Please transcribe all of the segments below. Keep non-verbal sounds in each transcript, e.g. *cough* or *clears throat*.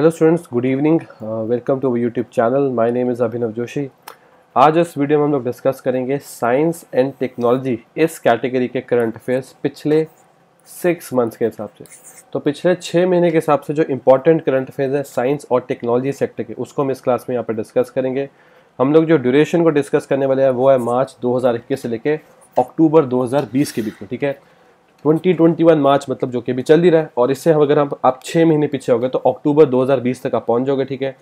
Hello students good evening welcome to our YouTube channel my name is Abhinav Joshi आज इस video में हम लोग डिस्कस करेंगे साइंस एंड टेक्नोलॉजी इस कैटेगरी के करंट अफेयर्स पिछले सिक्स मंथ्स के हिसाब से। तो पिछले छः महीने के हिसाब से जो इंपॉर्टेंट करंट अफेयर्स है साइंस और टेक्नोलॉजी सेक्टर के, उसको हम इस क्लास में यहाँ पर डिस्कस करेंगे। हम लोग जो ड्यूरेशन को डिस्कस करने वाले हैं, वो है मार्च 2021 से लेकर अक्टूबर 2020 के बीच में, ठीक है? 2021 मार्च मतलब जो कि अभी चल ही रहा है, और इससे हम अगर हम आप छः महीने पीछे हो गए तो अक्टूबर 2020 तक आप पहुँच जाओगे, ठीक है?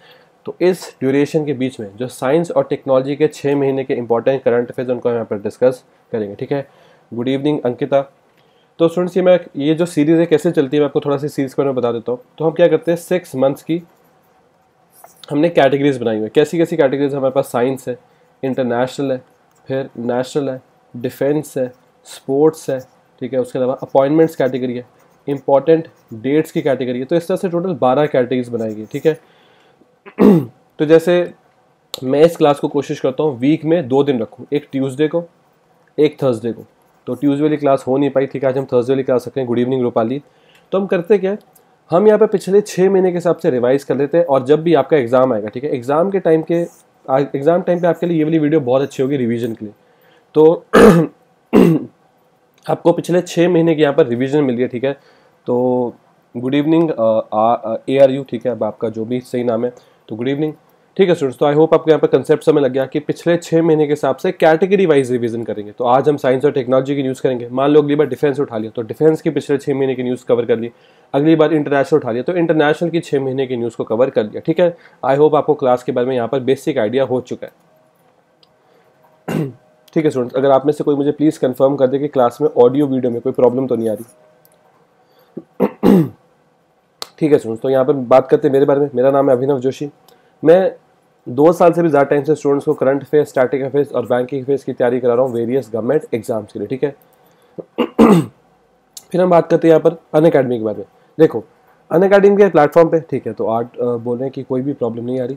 तो इस ड्यूरेशन के बीच में जो साइंस और टेक्नोलॉजी के छः महीने के इंपॉर्टेंट करंट अफेयर्स उनको हम यहाँ पर डिस्कस करेंगे, ठीक है? Good evening Ankita. तो स्टूडेंट्स ये मैं, ये जो सीरीज़ है, कैसे चलती है, मैं आपको थोड़ा सी सीरीज़ को मैं बता देता हूँ। तो हम क्या करते हैं सिक्स मंथ्स की हमने कैटेगरीज बनाई हुई है। कैसी कैसी कैटेगरीज हमारे पास साइंस है इंटरनेशनल है, फिर नेशनल है डिफेंस है स्पोर्ट्स है ठीक है, उसके अलावा अपॉइंटमेंट्स कैटेगरी है इंपॉर्टेंट डेट्स की कैटेगरी है तो इस तरह से टोटल बारह कैटेगरीज बनाई गई ठीक है? *clears throat* तो जैसे मैं इस क्लास को कोशिश करता हूँ वीक में दो दिन रखूँ, एक ट्यूसडे को, एक थर्सडे को। तो ट्यूसडे वाली क्लास हो नहीं पाई थी आज हम थर्सडे वाली क्लास रखें गुड इवनिंग रूपाली तो हम करते क्या हम यहाँ पे पिछले छः महीने के हिसाब से रिवाइज कर लेते हैं, और जब भी आपका एग्ज़ाम आएगा, ठीक है एग्ज़ाम के टाइम के एग्ज़ाम टाइम पे आपके लिए ये वाली वीडियो बहुत अच्छी होगी रिवीजन के लिए। तो *clears throat* आपको पिछले छः महीने की यहाँ पर रिविजन मिल है, ठीक है? तो good evening A R U ठीक है? अब आपका जो भी सही नाम है तो गुड इवनिंग ठीक है स्टूडेंट्स तो आई होप आपको यहाँ पर कंसेप्ट समझ लग गया कि पिछले छः महीने के हिसाब से कैटेगरी वाइज रिवीजन करेंगे। तो आज हम साइंस और टेक्नोलॉजी की न्यूज़ करेंगे। मान लो अगली बार डिफेंस उठा लिया तो डिफेंस की पिछले छः महीने की न्यूज़ कवर कर ली। अगली बार इंटरनेशनल उठा लिया तो इंटरनेशनल की छः महीने की न्यूज़ को कवर कर लिया, ठीक है? आई होप आपको क्लास के बारे में यहाँ पर बेसिक आइडिया हो चुका है। ठीक है स्टूडेंट्स अगर आप में से कोई मुझे प्लीज़ कंफर्म कर दे कि क्लास में ऑडियो वीडियो में कोई प्रॉब्लम तो नहीं आ रही। ठीक है स्टूडेंट्स तो यहाँ पर बात करते हैं मेरे बारे में। मेरा नाम है अभिनव जोशी। मैं दो साल से भी ज़्यादा टाइम से स्टूडेंट्स को करंट अफेयर्स स्टैटिक अफेयर्स और बैंकिंग अफेयर्स की तैयारी करा रहा हूँ वेरियस गवर्नमेंट एग्ज़ाम्स के लिए, ठीक है? फिर हम बात करते हैं यहाँ पर अन अकेडमी के बारे में। देखो अन अकेडमी के प्लेटफॉर्म पे, ठीक है तो आर्ट बोल रहे हैं कि कोई भी प्रॉब्लम नहीं आ रही।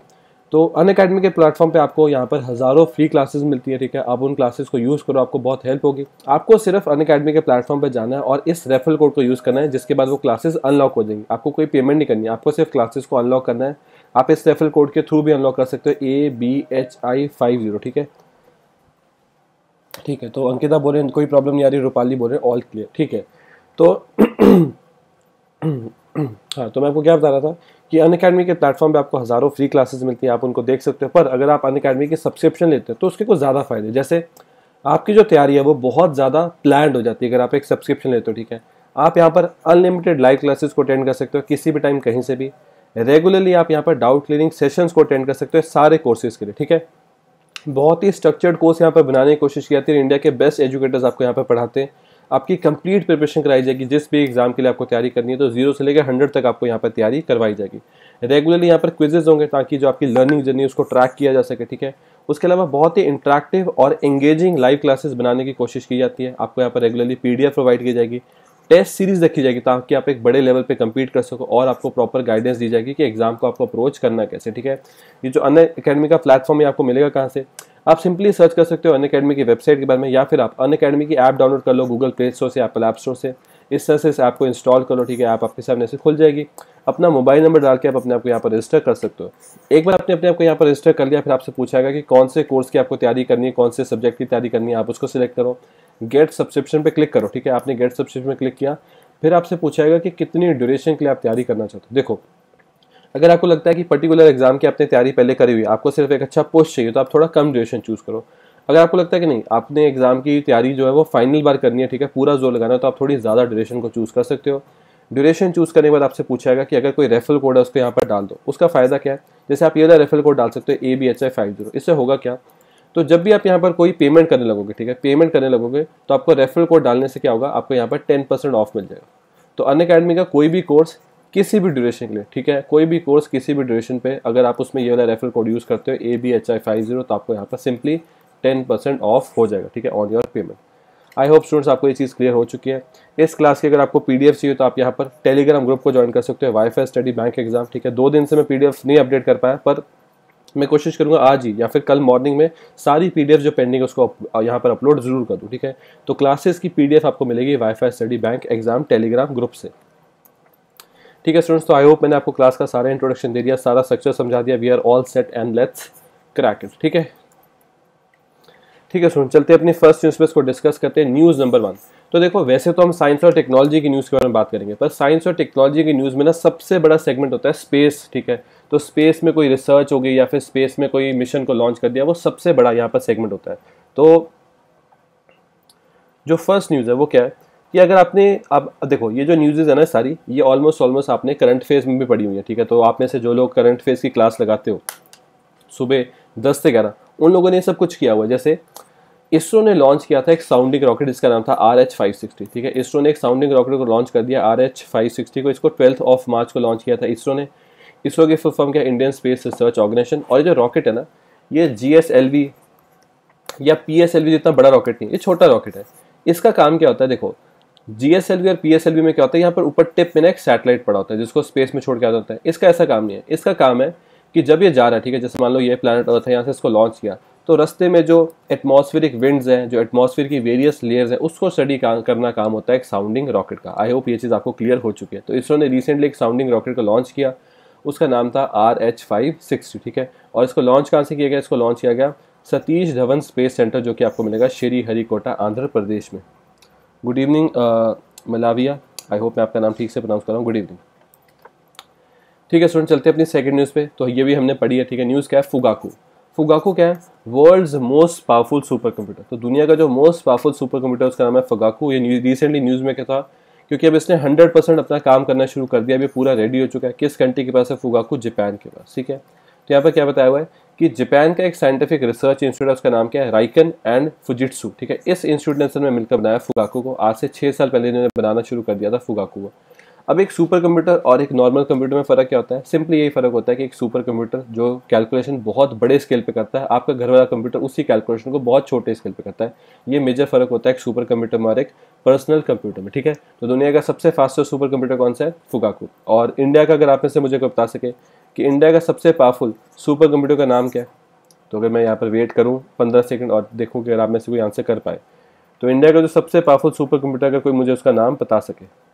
तो अन अकेडमी के प्लेटफॉर्म पे आपको यहाँ पर हज़ारों फ्री क्लासेस मिलती है, ठीक है? आप उन क्लासेस को यूज़ करो, आपको बहुत हेल्प होगी। आपको सिर्फ़ अन अकेडमी के प्लेटफॉर्म पे जाना है और इस रेफरल कोड को यूज़ करना है, जिसके बाद वो क्लासेस अनलॉक हो जाएँगी। आपको कोई पेमेंट नहीं करनी है, आपको सिर्फ़ क्लासेस को अनलॉक करना है। आप इस रेफरल कोड के थ्रू भी अनलॉक कर सकते हो A B H I five zero ठीक है? ठीक है तो अंकिता बोल रहे हैं कोई प्रॉब्लम नहीं आ रही, रूपाली बोल रहे हैं ऑल क्लियर ठीक है? तो *clears throat* *clears throat* हाँ तो मैं आपको क्या बता रहा था कि अन अकेडमी के प्लेटफॉर्म पे आपको हज़ारों फ्री क्लासेस मिलती हैं, आप उनको देख सकते हो, पर अगर आप अन अकेडमी के सब्सक्रिप्शन लेते हो तो उसके कुछ ज़्यादा फ़ायदे जैसे आपकी जो तैयारी है, वो बहुत ज़्यादा प्लान हो जाती है अगर आप एक सब्सक्रिप्शन लेते हो, ठीक है? आप यहाँ पर अनलिमिटेड लाइव क्लासेस को अटेंड कर सकते हो, किसी भी टाइम कहीं से भी। रेगुलरली आप यहाँ पर डाउट क्लियरिंग सेशंस को अटेंड कर सकते हो, सारे कोर्सेज के लिए, ठीक है? बहुत ही स्ट्रक्चर्ड कोर्स यहाँ पर बनाने की कोशिश की जाती है इंडिया के बेस्ट एजुकेटर्स आपको यहाँ पर पढ़ाते हैं। आपकी कंप्लीट प्रिपरेशन कराई जाएगी। जिस भी एग्ज़ाम के लिए आपको तैयारी करनी है तो ज़ीरो से लेकर हंड्रेड तक आपको यहाँ पर तैयारी करवाई जाएगी। रेगुलरली यहाँ पर क्विजेज होंगे ताकि जो आपकी लर्निंग जर्नी उसको ट्रैक किया जा सके, ठीक है? उसके अलावा बहुत ही इंट्रैक्टिव और एंगेजिंग लाइव क्लासेस बनाने की कोशिश की जाती है। आपको यहाँ पर रेगुलरली पीडीएफ प्रोवाइड की जाएगी। टेस्ट सीरीज़ रखी जाएगी ताकि आप एक बड़े लेवल पे कम्पीट कर सको और आपको प्रॉपर गाइडेंस दी जाएगी कि एग्ज़ाम को आपको अप्रोच करना कैसे, ठीक है? ये जो अन्य अकेडमी का प्लेटफॉर्म है, आपको मिलेगा कहाँ से? आप सिंपली सर्च कर सकते हो अन अकेडमी की वेबसाइट के बारे में, या फिर आप अन अकेडमी की ऐप डाउनलोड कर लो गूगल प्ले स्टोर से एप्पल ऐप स्टोर से। इस तरह से इस ऐप को इंस्टॉल करो ठीक है? ऐप आपके सामने से खुल जाएगी। अपना मोबाइल नंबर डाल के आप अपने आप को यहाँ पर रजिस्टर कर सकते हो। एक बार आपने अपने आप को यहाँ पर रजिस्टर कर लिया, फिर आपसे पूछाएगा कि कौन से कोर्स की आपको तैयारी करनी है, कौन से सब्जेक्ट की तैयारी करनी है, आप उसको सिलेक्ट करो। गेट सब्सक्रिप्शन पर क्लिक करो, ठीक है? आपने गेट सब्सक्रिप्शन में क्लिक किया। फिर आपसे पूछाएगा कि कितनी ड्यूरेशन के लिए आप तैयारी करना चाहते हो। देखो अगर आपको लगता है कि पर्टिकुलर एग्ज़ाम की आपने तैयारी पहले करी हुई, आपको सिर्फ़ एक अच्छा पोस्ट चाहिए तो आप थोड़ा कम ड्यूरेशन चूज़ करो। अगर आपको लगता है कि नहीं, आपने एग्ज़ाम की तैयारी जो है वो फाइनल बार करनी है, ठीक है, पूरा ज़ोर लगाना है तो आप थोड़ी ज़्यादा ड्यूरेशन को चूज़ कर सकते हो। ड्यूरेशन चूज़ करने के बाद आपसे पूछाएगा कि अगर कोई रेफरल कोड है, उसको यहाँ पर डाल दो। उसका फ़ायदा क्या है? जैसे आप ये वाला रेफरल कोड डाल सकते हो A B H I five zero इससे होगा क्या? तो जब भी आप यहाँ पर कोई पेमेंट करने लगोगे, ठीक है पेमेंट करने लगोगे तो आपको रेफरल कोड डालने से क्या होगा? आपको यहाँ पर टेन परसेंट ऑफ़ मिल जाएगा। तो अन अकेडमी का कोई भी कोर्स किसी भी ड्यूरेशन के लिए, ठीक है? कोई भी कोर्स किसी भी ड्यूरेशन पे, अगर आप उसमें ये वाला रेफर कोड यूज़ करते हो A B H I five zero तो आपको यहाँ पर सिंपली टेन परसेंट ऑफ़ हो जाएगा, ठीक है? On your payment I hope students आपको ये चीज़ क्लियर हो चुकी है। इस क्लास की अगर आपको पीडीएफ चाहिए तो आप यहाँ पर टेलीग्राम ग्रुप को ज्वाइन कर सकते हो वाईफाई स्टडी बैंक एग्ज़ाम ठीक है? दो दिन से मैं पीडीएफ नहीं अपडेट कर पाया, पर मैं कोशिश करूँगा आज ही या फिर कल मॉर्निंग में सारी पीडीएफ जो पेंडिंग है उसको यहाँ पर अपलोड ज़रूर कर दूँ, ठीक है? तो क्लासेस की पीडीएफ आपको मिलेगी wifi study bank exam Telegram group से। ठीक है स्टूडेंट्स तो आई होप मैंने आपको क्लास का सारा इंट्रोडक्शन दे दिया, सारा स्ट्रक्चर समझा दिया। We are all set and let's crack it ठीक है? ठीक है स्टूडेंट चलते हैं अपनी फ़र्स्ट न्यूज़ पेपर को डिस्कस करते हैं। न्यूज़ नंबर वन तो देखो, वैसे तो हम साइंस और टेक्नोलॉजी की न्यूज़ के बारे में बात करेंगे, पर साइंस और टेक्नोलॉजी की न्यूज़ में ना सबसे बड़ा सेगमेंट होता है स्पेस ठीक है? तो स्पेस में कोई रिसर्च हो गई या फिर स्पेस में कोई मिशन को लॉन्च कर दिया, वो सबसे बड़ा यहाँ पर सेगमेंट होता है। तो जो फ़र्स्ट न्यूज़ है, वो क्या है? कि अगर आपने, आप देखो, ये जो न्यूज़ है ना सारी, ये ऑलमोस्ट ऑलमोस्ट आपने करंट फ़ेज़ में भी पढ़ी हुई है, ठीक है? तो आप में से जो लोग करंट फ़ेज़ की क्लास लगाते हो, सुबह दस से ग्यारह, उन लोगों ने सब कुछ किया हुआ जैसे इसरो ने लॉन्च किया था एक साउंडिंग रॉकेट जिसका नाम था आर एच फाइव सिक्सटी ठीक है? इसरो ने एक साउंडिंग रॉकेट को लॉन्च कर दिया आर एच फाइव सिक्सटी को, इसको ट्वेल्थ ऑफ़ मार्च को लॉन्च किया था इसरो ने। इसरो की फुल फॉर्म क्या? इंडियन स्पेस रिसर्च ऑर्गेनाइजेशन और ये जो रॉकेट है ना, ये जी एस एल वी या पी एस एल वी जितना बड़ा रॉकेट नहीं, ये छोटा रॉकेट है। इसका काम क्या होता है? देखो जी एस एल वी और पी एस एल वी में क्या होता है यहाँ पर ऊपर टिप में ना एक सैटेलाइट पड़ा होता है जिसको स्पेस में छोड़ के आता होता है। इसका ऐसा काम नहीं है। इसका काम है कि जब ये जा रहा है ठीक है जैसे मान लो ये प्लानट अर्थ है यहाँ से इसको लॉन्च किया तो रस्ते में जो एटमॉस्फेरिक विंड्स हैं जो एटमॉस्फेयर की वेरियस लेयर्स हैं उसको स्टडी का, करना काम होता है एक साउंडिंग रॉकेट का। आई होप ये चीज़ आपको क्लियर हो चुकी है। तो इसरो ने रिसेंटली एक साउंडिंग रॉकेट को लॉन्च किया। उसका नाम था आर एच फाइव सिक्सटी ठीक है? और इसको लॉन्च कहाँ से किया गया? इसको लॉन्च किया गया सतीश धवन स्पेस सेंटर जो कि आपको मिलेगा श्री हरिकोटा आंध्र प्रदेश में। Good evening Malaviya I hope मैं आपका नाम ठीक से प्रोनाउंस कर रहा हूँ. गुड इवनिंग ठीक है स्टूडेंट चलते हैं अपनी सेकंड न्यूज़ पे. तो ये भी हमने पढ़ी है, ठीक है? न्यूज़ क्या है? फुगाकू फुगाकू क्या है? World's most powerful super computer तो दुनिया का जो मोस्ट पावरफुल सुपर कंप्यूटर उसका नाम है फुगाकू ये रिसेंटली न्यूज़ में क्या था? क्योंकि अब इसने 100 परसेंट अपना काम करना शुरू कर दिया. अभी पूरा रेडी हो चुका है. किस कंट्री के पास है? फुगाकू जापान के पास. ठीक है? तो यहाँ पर क्या बताया हुआ है? कि जापान का एक साइंटिफिक रिसर्च इंस्टीट्यूट है, उसका नाम क्या है? राइकन एंड फुजिट्सू ठीक है? इस इंस्टीट्यूट ने मिलकर बनाया फुगाकू को। आज से छः साल पहले इन्होंने बनाना शुरू कर दिया था फुगाकू को। अब एक सुपर कंप्यूटर और एक नॉर्मल कंप्यूटर में फ़र्क क्या होता है? सिंपली यही फ़र्क होता है कि एक सुपर कंप्यूटर जो कैलकुलेशन बहुत बड़े स्केल पे करता है, आपका घर वाला कंप्यूटर उसी कैलकुलेशन को बहुत छोटे स्केल पे करता है। ये मेजर फ़र्क होता है एक सुपर कंप्यूटर में और एक पर्सनल कंप्यूटर में, ठीक है? तो दुनिया का सबसे फास्टेस्ट सुपर कंप्यूटर कौन सा है? फुकाकू और इंडिया का अगर आप में से मुझे कोई बता सके कि इंडिया का सबसे पावरफुल सुपर कंप्यूटर का नाम क्या है? तो अगर मैं यहाँ पर वेट करूँ पंद्रह सेकेंड और देखूँ कि अगर आप में से कोई आंसर कर पाए। तो इंडिया का जो सबसे पावरफुल सुपर कंप्यूटर अगर कोई मुझे उसका नाम बता सके।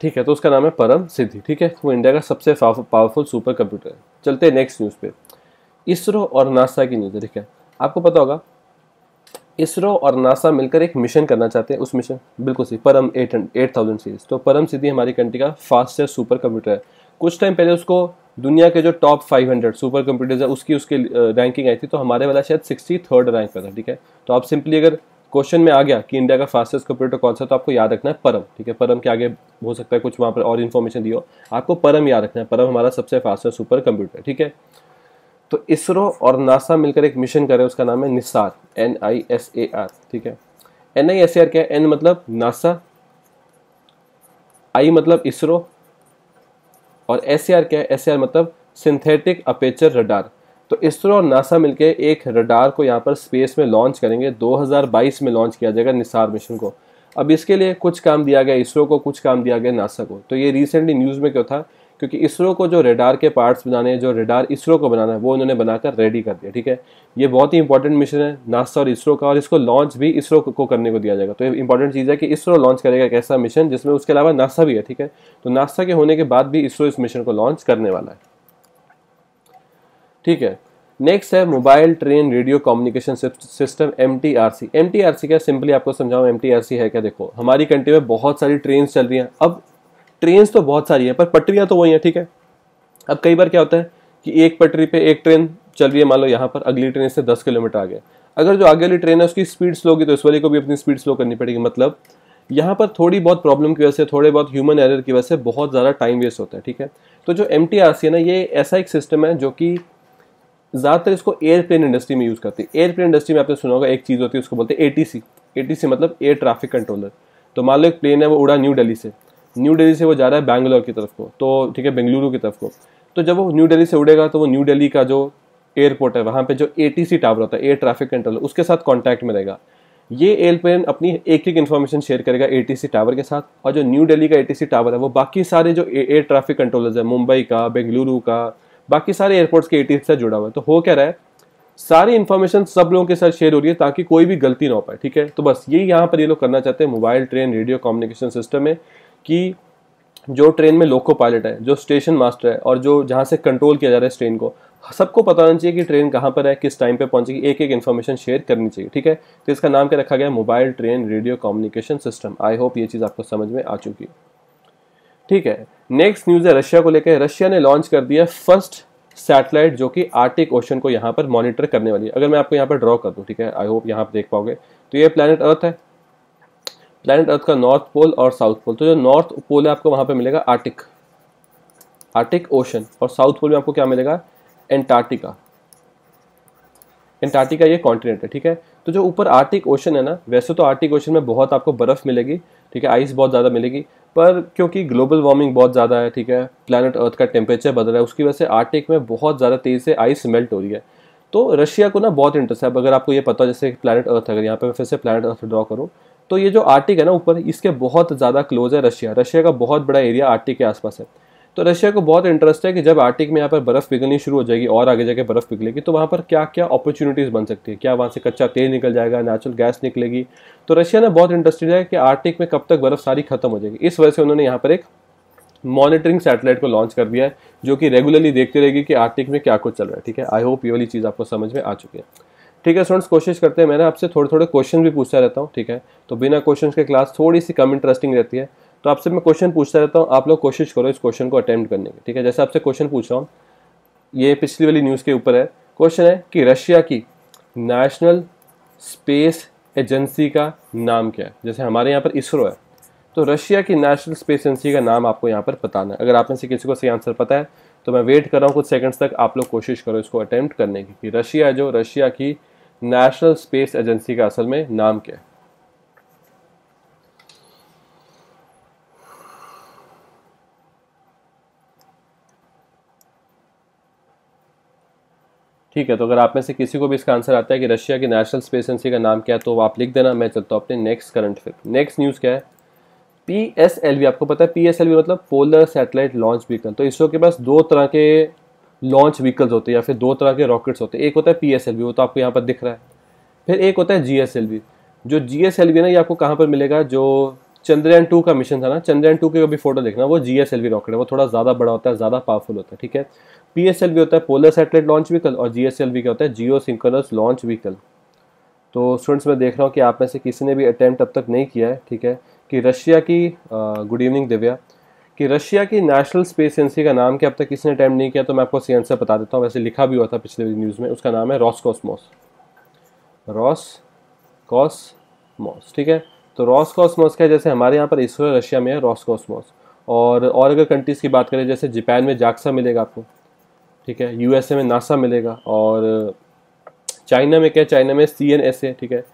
ठीक है तो उसका नाम है परम सिद्धि, ठीक है? वो इंडिया का सबसे पावरफुल सुपर कंप्यूटर है। चलते हैं नेक्स्ट न्यूज़ पे। इसरो और नासा की न्यूज़ ठीक है? आपको पता होगा, इसरो और नासा मिलकर एक मिशन करना चाहते हैं, उस मिशन बिल्कुल सही, परम एट एट थाउज़ेंड सीरीज़ तो परम सिद्धि हमारी कंट्री का फास्टेस्ट सुपर कंप्यूटर है। कुछ टाइम पहले उसको दुनिया के जो टॉप 500 सुपर कंप्यूटर्स है, उसकी उसकी रैंकिंग आई थी तो हमारे वाला शायद सिक्सटी थर्ड रैंक पर था, ठीक है? तो आप सिंपली अगर क्वेश्चन में आ गया कि इंडिया का फास्टेस्ट कंप्यूटर कौन सा तो आपको याद रखना है परम, ठीक है? परम के आगे हो सकता है कुछ वहाँ पर और इन्फॉर्मेशन दी हो। आपको परम याद रखना है, परम हमारा सबसे फास्टेस्ट सुपर कंप्यूटर ठीक है? तो इसरो और नासा मिलकर एक मिशन करे उसका नाम है NISAR N I S A R ठीक है? N I S A R क्या है? एन मतलब नासा आई मतलब इसरो, और एस ए आर क्या है? एस ए आर मतलब सिंथेटिक अपेचर रडार तो इसरो और नासा मिलकर एक रडार को यहाँ पर स्पेस में लॉन्च करेंगे 2022 में लॉन्च किया जाएगा निसार मिशन को। अब इसके लिए कुछ काम दिया गया इसरो को, कुछ काम दिया गया नासा को। तो ये रिसेंटली न्यूज़ में क्यों था? क्योंकि इसरो को जो रेडार के पार्ट्स बनाने हैं, जो रेडार इसरो को बनाना है, वो उन्होंने बनाकर रेडी कर दिया, ठीक है? ये बहुत ही इंपॉर्टेंट मिशन है, नासा और इसरो का, और इसको लॉन्च भी इसरो को करने को दिया जाएगा। तो ये इंपॉर्टेंट चीज़ है कि इसरो लॉन्च करेगा एक ऐसा मिशन जिसमें उसके अलावा नासा भी है, ठीक है? तो नासा के होने के बाद भी इसरो इस मिशन को लॉन्च करने वाला है। ठीक है? नेक्स्ट है mobile train radio communication system M T R C M T R C क्या? सिंपली आपको समझाऊँ एम टी आर सी है क्या? देखो, हमारी कंट्री में बहुत सारी ट्रेन चल रही हैं। अब ट्रेन तो बहुत सारी हैं, पर पटरियाँ तो वही हैं, ठीक है? अब कई बार क्या होता है कि एक पटरी पे एक ट्रेन चल रही है, मान लो यहाँ पर अगली ट्रेन से दस किलोमीटर आगे। अगर जो आगे वाली ट्रेन है, उसकी स्पीड स्लो होगी तो इस वाली को भी अपनी स्पीड स्लो करनी पड़ेगी। मतलब यहाँ पर थोड़ी बहुत प्रॉब्लम की वजह से, थोड़े बहुत ह्यूमन एरर की वजह से बहुत ज़्यादा टाइम वेस्ट होता है, ठीक है? तो जो एम टी आर सी है ना, ये ऐसा एक सिस्टम है जो कि ज़्यादातर इसको एयरप्लेन इंडस्ट्री में यूज़ करती है। एयरप्लेन इंडस्ट्री में आपने सुना होगा, एक चीज़ होती है, उसको बोलते हैं एटीसी एटीसी मतलब एयर ट्रैफ़िक कंट्रोलर तो मान लो एक प्लेन है, वो उड़ा न्यू दिल्ली से। न्यू दिल्ली से वो जा रहा है बैंगलोर की तरफ़ को तो ठीक है बेंगलुरु की तरफ़ को। तो जब वो न्यू दिल्ली से उड़ेगा तो वो न्यू दिल्ली का जो एयरपोर्ट है, वहाँ पे जो ए टावर होता है एयर ट्रैफ़िक कंट्रोलर उसके साथ कॉन्टैक्ट में रहेगा। ये एयरप्लेन अपनी एक एक इन्फॉर्मेशन शेयर करेगा एटीसी टावर के साथ, और जो न्यू दिल्ली का एटीसी टावर है, वो बाकी सारे जो एयर ट्रैफ़िक कंट्रोलर्स है, मुंबई का बेंगलुरु का बाकी सारे एयरपोर्ट्स के ए से जुड़ा हुआ है। तो हो क्या रहा है? सारी इन्फॉर्मेशन सब लोगों के साथ शेयर हो रही है ताकि कोई भी गलती ना हो पाए, ठीक है? तो बस यही यहाँ पर ये लोग करना चाहते हैं mobile train radio communication system में कि जो ट्रेन में लोको पायलट है, जो स्टेशन मास्टर है और जो जहाँ से कंट्रोल किया जा रहा है इस ट्रेन को, सबको पता होना चाहिए कि ट्रेन कहाँ पर है, किस टाइम पे पहुंचेगी एक एक इन्फॉर्मेशन शेयर करनी चाहिए, ठीक है? तो इसका नाम क्या रखा गया mobile train radio communication system I hope ये चीज़ आपको समझ में आ चुकी ठीक है नेक्स्ट न्यूज़ है, रशिया को लेकर। रशिया ने लॉन्च कर दिया फ़र्स्ट सैटेलाइट जो कि आर्टिक ओशन को यहाँ पर मॉनिटर करने वाली है। अगर मैं आपको यहाँ पर ड्रॉ कर दूँ, ठीक है? आई होप यहाँ पर देख पाओगे। तो ये प्लानट अर्थ है। प्लानट अर्थ का नॉर्थ पोल और साउथ पोल तो जो नॉर्थ पोल है, आपको वहाँ पर मिलेगा आर्टिक आर्टिक ओशन और साउथ पोल में आपको क्या मिलेगा? एंटार्टिका एंटार्टिका ये कॉन्टिनेंट है, ठीक है? तो जो ऊपर आर्टिक ओशन है ना, वैसे तो आर्टिक ओशन में बहुत आपको बर्फ़ मिलेगी, ठीक है? आइस बहुत ज़्यादा मिलेगी। पर क्योंकि ग्लोबल वार्मिंग बहुत ज़्यादा है, ठीक है प्लानट अर्थ का टेम्परेचर बदल रहा है, उसकी वजह से आर्टिक में बहुत ज़्यादा तेज़ी से आइस मेल्ट हो रही है। तो रशिया को ना बहुत इंटरेस्ट है अगर आपको ये पता है, जैसे प्लानट अर्थ अगर यहाँ पर फिर से प्लानट अर्थ ड्रॉ करूँ तो ये जो आर्टिक है ना, ऊपर, इसके बहुत ज़्यादा क्लोज है रशिया रशिया का बहुत बड़ा एरिया आर्टिक के आसपास है। तो रशिया को बहुत इंटरेस्ट है कि जब आर्टिक में यहाँ पर बर्फ़ पिघलनी शुरू हो जाएगी और आगे जाके बर्फ़ पिघलेगी तो वहाँ पर क्या क्या अपॉर्चुनिटीज़ बन सकती है? क्या वहाँ से कच्चा तेल निकल जाएगा नेचुरल गैस निकलेगी? तो रशिया ने बहुत इंटरेस्टेड है कि आर्टिक में कब तक बर्फ़ सारी खत्म हो जाएगी। इस वजह से उन्होंने यहाँ पर एक मॉनिटरिंग सैटेलाइट को लॉन्च कर दिया है, जो कि रेगुलरली देखते रहेगी कि आर्टिक में क्या कुछ चल रहा है। ठीक है? आई होप ये वाली चीज़ आपको समझ में आ चुकी है। ठीक है स्टूडेंट्स कोशिश करते हैं। मैंने आपसे थोड़े थोड़े क्वेश्चन भी पूछता रहता हूँ। ठीक है? तो बिना क्वेश्चन के क्लास थोड़ी सी कम इंटरेस्टिंग रहती है। तो आपसे मैं क्वेश्चन पूछता रहता हूँ। आप लोग कोशिश करो इस क्वेश्चन को अटेम्प्ट करने की, ठीक है? जैसे आपसे क्वेश्चन पूछ रहा हूँ, ये पिछली वाली न्यूज़ के ऊपर है। क्वेश्चन है कि रशिया की नेशनल स्पेस एजेंसी का नाम क्या है? जैसे हमारे यहाँ पर इसरो है। तो रशिया की नेशनल स्पेस एजेंसी का नाम आपको यहाँ पर बताना है। अगर आप में से किसी को सही आंसर पता है तो मैं वेट कर रहा हूँ कुछ सेकंड्स तक। आप लोग कोशिश करो इसको अटेम्प्ट करने की कि रशिया जो रशिया की नेशनल स्पेस एजेंसी का असल में नाम क्या है। ठीक है तो अगर आप में से किसी को भी इसका आंसर आता है कि रशिया की नेशनल स्पेस एजेंसी का नाम क्या है तो आप लिख देना, मैं चलता हूँ अपने नेक्स्ट करंट फिर। नेक्स्ट न्यूज़ क्या है? पी एस एल वी आपको पता है पी एस एल वी मतलब पोलर सैटेलाइट लॉन्च व्हीकल तो इसरो के पास दो तरह के लॉन्च व्हीकल्स होते हैं या फिर दो तरह के रॉकेट्स होते हैं। एक होता है पी एस एल वी वो तो आपको यहाँ पर दिख रहा है। फिर एक होता है जी एस एल वी जो जी एस एल वी ना, ये आपको कहाँ पर मिलेगा? जो चंद्रयान टू का मिशन था ना, चंद्रयान टू के कभी फ़ोटो देखना, वो जी एस एल रॉकेट है, वो थोड़ा ज़्यादा बड़ा होता है, ज़्यादा पावरफुल होता है, ठीक है? पी एस एल होता है पोलर सैटेलाइट लॉन्च व्हीकल और जी एस एल वी क्या होता है? जियो सिंक्रोनस लॉन्च व्हीकल तो स्टूडेंट्स मैं देख रहा हूँ कि आप में से किसी ने भी अटैम्प्ट अब तक नहीं किया है, ठीक है? कि रशिया की गुड इवनिंग दिव्या। कि रशिया की नेशनल स्पेस एजेंसी का नाम क्या अब तक किसी ने अटैम्प्ट नहीं किया तो मैं आपको सी आंसर बता देता हूँ। वैसे लिखा भी हुआ था पिछले न्यूज़ में, उसका नाम है रॉस कॉस्मोस रॉस कॉसमोस ठीक है? तो रॉस कॉस्मोस क्या जैसे हमारे यहाँ पर इसरो रशिया में है रॉस कॉस्मोस और और अगर कंट्रीज़ की बात करें, जैसे जापान में जाक्सा मिलेगा आपको, ठीक है? यूएसए में नासा मिलेगा और चाइना में क्या चाइना में सी एन एस ए ठीक है?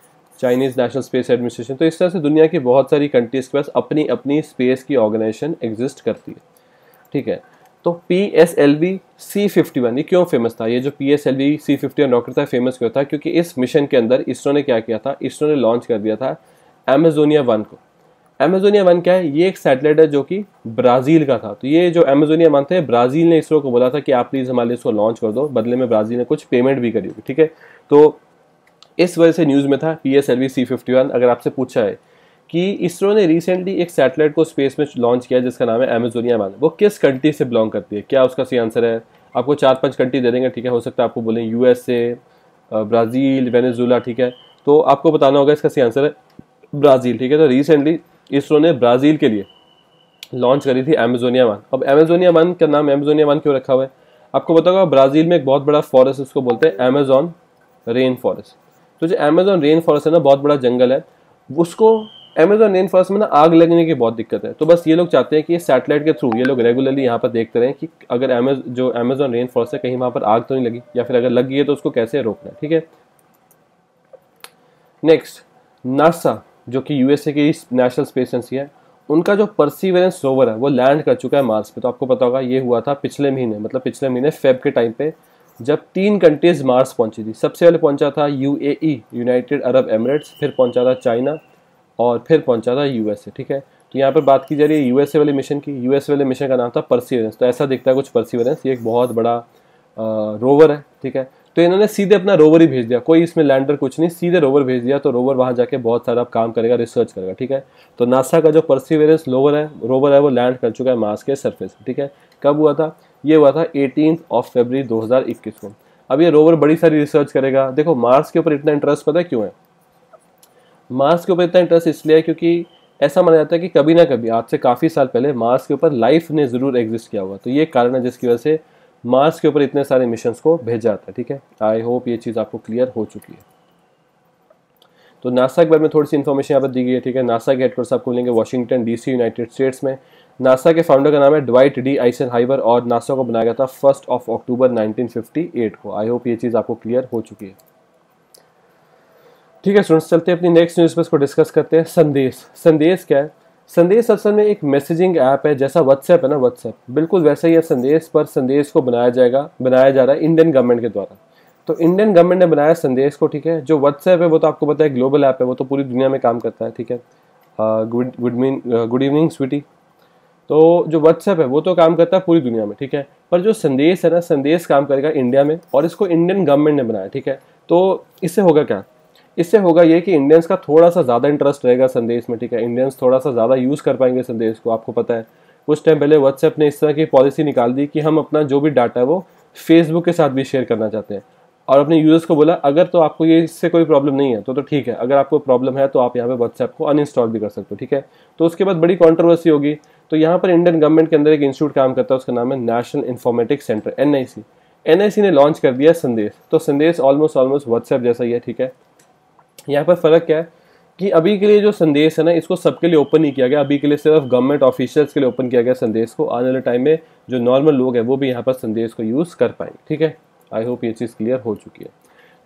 चाइनीज़ नेशनल स्पेस एडमिनिस्ट्रेशन तो इस तरह से दुनिया की बहुत सारी कंट्रीज़ के पास अपनी अपनी स्पेस की ऑर्गेनाइजेशन एग्जिस्ट करती है, ठीक है? तो P S L V C fifty one ये क्यों फ़ेमस था? ये जो P S L V C fifty one rocket था फ़ेमस क्यों था? क्योंकि इस मिशन के अंदर इसरो ने क्या किया था? इसरो ने लॉन्च कर दिया था एमेजोनिया वन को। एमेजोनिया वन क्या है? ये एक सैटेलाइट है जो कि ब्राज़ील का था। तो ये जो एमेजोनिया वन थे ब्राज़ील ने इसरो को बोला था कि आप प्लीज़ हमारे इसको लॉन्च कर दो। बदले में ब्राज़ील ने कुछ पेमेंट भी करी होगी, ठीक है? तो इस वजह से न्यूज़ में था P S L V C fifty one अगर आपसे पूछा है कि इसरो ने रिसेंटली एक सैटेलाइट को स्पेस में लॉन्च किया जिसका नाम है एमेजोनिया वन वो किस कंट्री से बिलोंग करती है? क्या उसका सही आंसर है? आपको चार पाँच कंट्री दे देंगे, ठीक है? हो सकता है आपको बोलें यूएसए ब्राज़ील वेनेजुला ठीक है? तो आपको बताना होगा इसका सही आंसर है। ब्राज़ील, ठीक है? तो रिसेंटली इसरो ने ब्राज़ील के लिए लॉन्च करी थी एमेजोनिया वन अब एमेजोनिया वन का नाम एमेजोनिया वन क्यों रखा हुआ है? आपको बताओगा ब्राज़ील में एक बहुत बड़ा फॉरेस्ट उसको बोलते हैं अमेजोन रेन फॉरेस्ट तो जो अमेजोन रेन फॉरेस्ट है ना, बहुत बड़ा जंगल है, उसको अमेजोन रेन फॉरेस्ट में ना आग लगने की बहुत दिक्कत है। तो बस ये लोग चाहते हैं कि सैटेलाइट के थ्रू ये लोग रेगुलरली यहाँ पर देखते रहें कि अगर अमेज जो अमेजोन रेन फॉरेस्ट है, कहीं वहाँ पर आग तो नहीं लगी, या फिर अगर लग गई है तो उसको कैसे रोकना है, ठीक है? नेक्स्ट नासा जो कि यूएसए की नेशनल स्पेस एजेंसी है, उनका जो परसिवरेंस रोवर है, वो लैंड कर चुका है मार्स पे। तो आपको पता होगा, ये हुआ था पिछले महीने मतलब पिछले महीने फेब के टाइम पे, जब तीन कंट्रीज़ मार्स पहुँची थी। सबसे पहले पहुँचा था यूएई यूनाइटेड अरब एमिरेट्स फिर पहुँचा था चाइना और फिर पहुँचा था यूएसए ठीक है? तो यहाँ पर बात की जा रही है यूएसए वाले मिशन की। यूएसए वाले मिशन का नाम था परसिवरेंस तो ऐसा दिखता है कुछ परसिवरेंस ये एक बहुत बड़ा रोवर है, ठीक है? तो इन्होंने सीधे अपना रोवर ही भेज दिया। कोई इसमें लैंडर कुछ नहीं, सीधे रोवर भेज दिया तो रोवर वहाँ जाके बहुत सारा काम करेगा रिसर्च करेगा, ठीक है? तो नासा का जो परसिवेरेंस लोवर है रोवर है, वो लैंड कर चुका है मार्स के सरफेस ठीक है? कब हुआ था? ये हुआ था एटीन ऑफ़ फेबरी 2021 को। अब ये रोवर बड़ी सारी रिसर्च करेगा। देखो मार्स के ऊपर इतना इंटरेस्ट पता है क्यों है? मार्स के ऊपर इतना इंटरेस्ट इसलिए है क्योंकि ऐसा माना जाता है कि कभी ना कभी, आज से काफ़ी साल पहले मार्स के ऊपर लाइफ ने ज़रूर एग्जिस्ट किया हुआ तो ये कारण है जिसकी वजह से मार्स के ऊपर इतने सारे मिशन को भेजा है, ठीक है? आई होप ये चीज़ आपको क्लियर हो चुकी है। तो नासा के बारे में थोड़ी सी इन्फॉर्मेशन यहाँ पर दी गई है, ठीक है? नासा के हेडक्वार्टर्स आपको मिलेंगे वाशिंगटन डीसी यूनाइटेड स्टेट्स में। नासा के फाउंडर का नाम है ड्वाइट डी आइसन हाइबर और नासा को बनाया गया था फ़र्स्ट ऑफ़ अक्टूबर 1958 को। आई होप ये चीज़ आपको क्लियर हो चुकी है। ठीक है स्टूडेंट्स चलते हैं अपनी नेक्स्ट न्यूज़ पर इसको डिस्कस करते हैं। संदेश। संदेश क्या है? संदेश असल में एक मैसेजिंग ऐप है, जैसा व्हाट्सएप है ना व्हाट्सएप बिल्कुल वैसा ही संदेश पर संदेश को बनाया जाएगा, बनाया जा रहा है इंडियन गवर्नमेंट के द्वारा। तो इंडियन गवर्नमेंट ने बनाया संदेश को, ठीक है? जो व्हाट्सएप है, वो तो आपको पता है ग्लोबल ऐप है, वो तो पूरी दुनिया में काम करता है, ठीक है? Good good mean good evening sweety तो जो व्हाट्सएप है, वो तो काम करता है पूरी दुनिया में, ठीक है? पर जो संदेश है ना, संदेश काम करेगा इंडिया में, और इसको इंडियन गवर्नमेंट ने बनाया, ठीक है? तो इससे होगा क्या? इससे होगा ये कि इंडियंस का थोड़ा सा ज़्यादा इंटरेस्ट रहेगा संदेश में, ठीक है? इंडियंस थोड़ा सा ज़्यादा यूज़ कर पाएँगे संदेश को, आपको पता है। कुछ टाइम पहले व्हाट्सएप ने इस तरह की पॉलिसी निकाल दी कि हम अपना जो भी डाटा है वो फेसबुक के साथ भी शेयर करना चाहते हैं। और अपने यूज़र्स को बोला, अगर तो आपको ये इससे कोई प्रॉब्लम नहीं है तो तो ठीक है। अगर आपको प्रॉब्लम है तो आप यहाँ पे व्हाट्सएप को अनइंस्टॉल भी कर सकते हो, ठीक है? तो उसके बाद बड़ी कॉन्ट्रोवर्सी होगी। तो यहाँ पर इंडियन गवर्नमेंट के अंदर एक इंस्टीट्यूट काम करता है, उसका नाम है national informatics centre N I ने लॉन्च कर दिया संदेश। तो संदेश ऑलमोस्ट ऑलमोस्ट व्हाट्सएप जैसा ही है, ठीक है? यहाँ पर फ़र्क क्या है कि अभी के लिए जो संदेश है ना, इसको सबके लिए ओपन नहीं किया गया। अभी के लिए सिर्फ़ गवर्नमेंट ऑफिशियल्स के लिए ओपन किया गया संदेश को। आने वाले टाइम में जो नॉर्मल लोग हैं, वो भी यहाँ पर संदेश को यूज़ कर पाएँगे, ठीक है? आई होप ये चीज़ क्लियर हो चुकी है।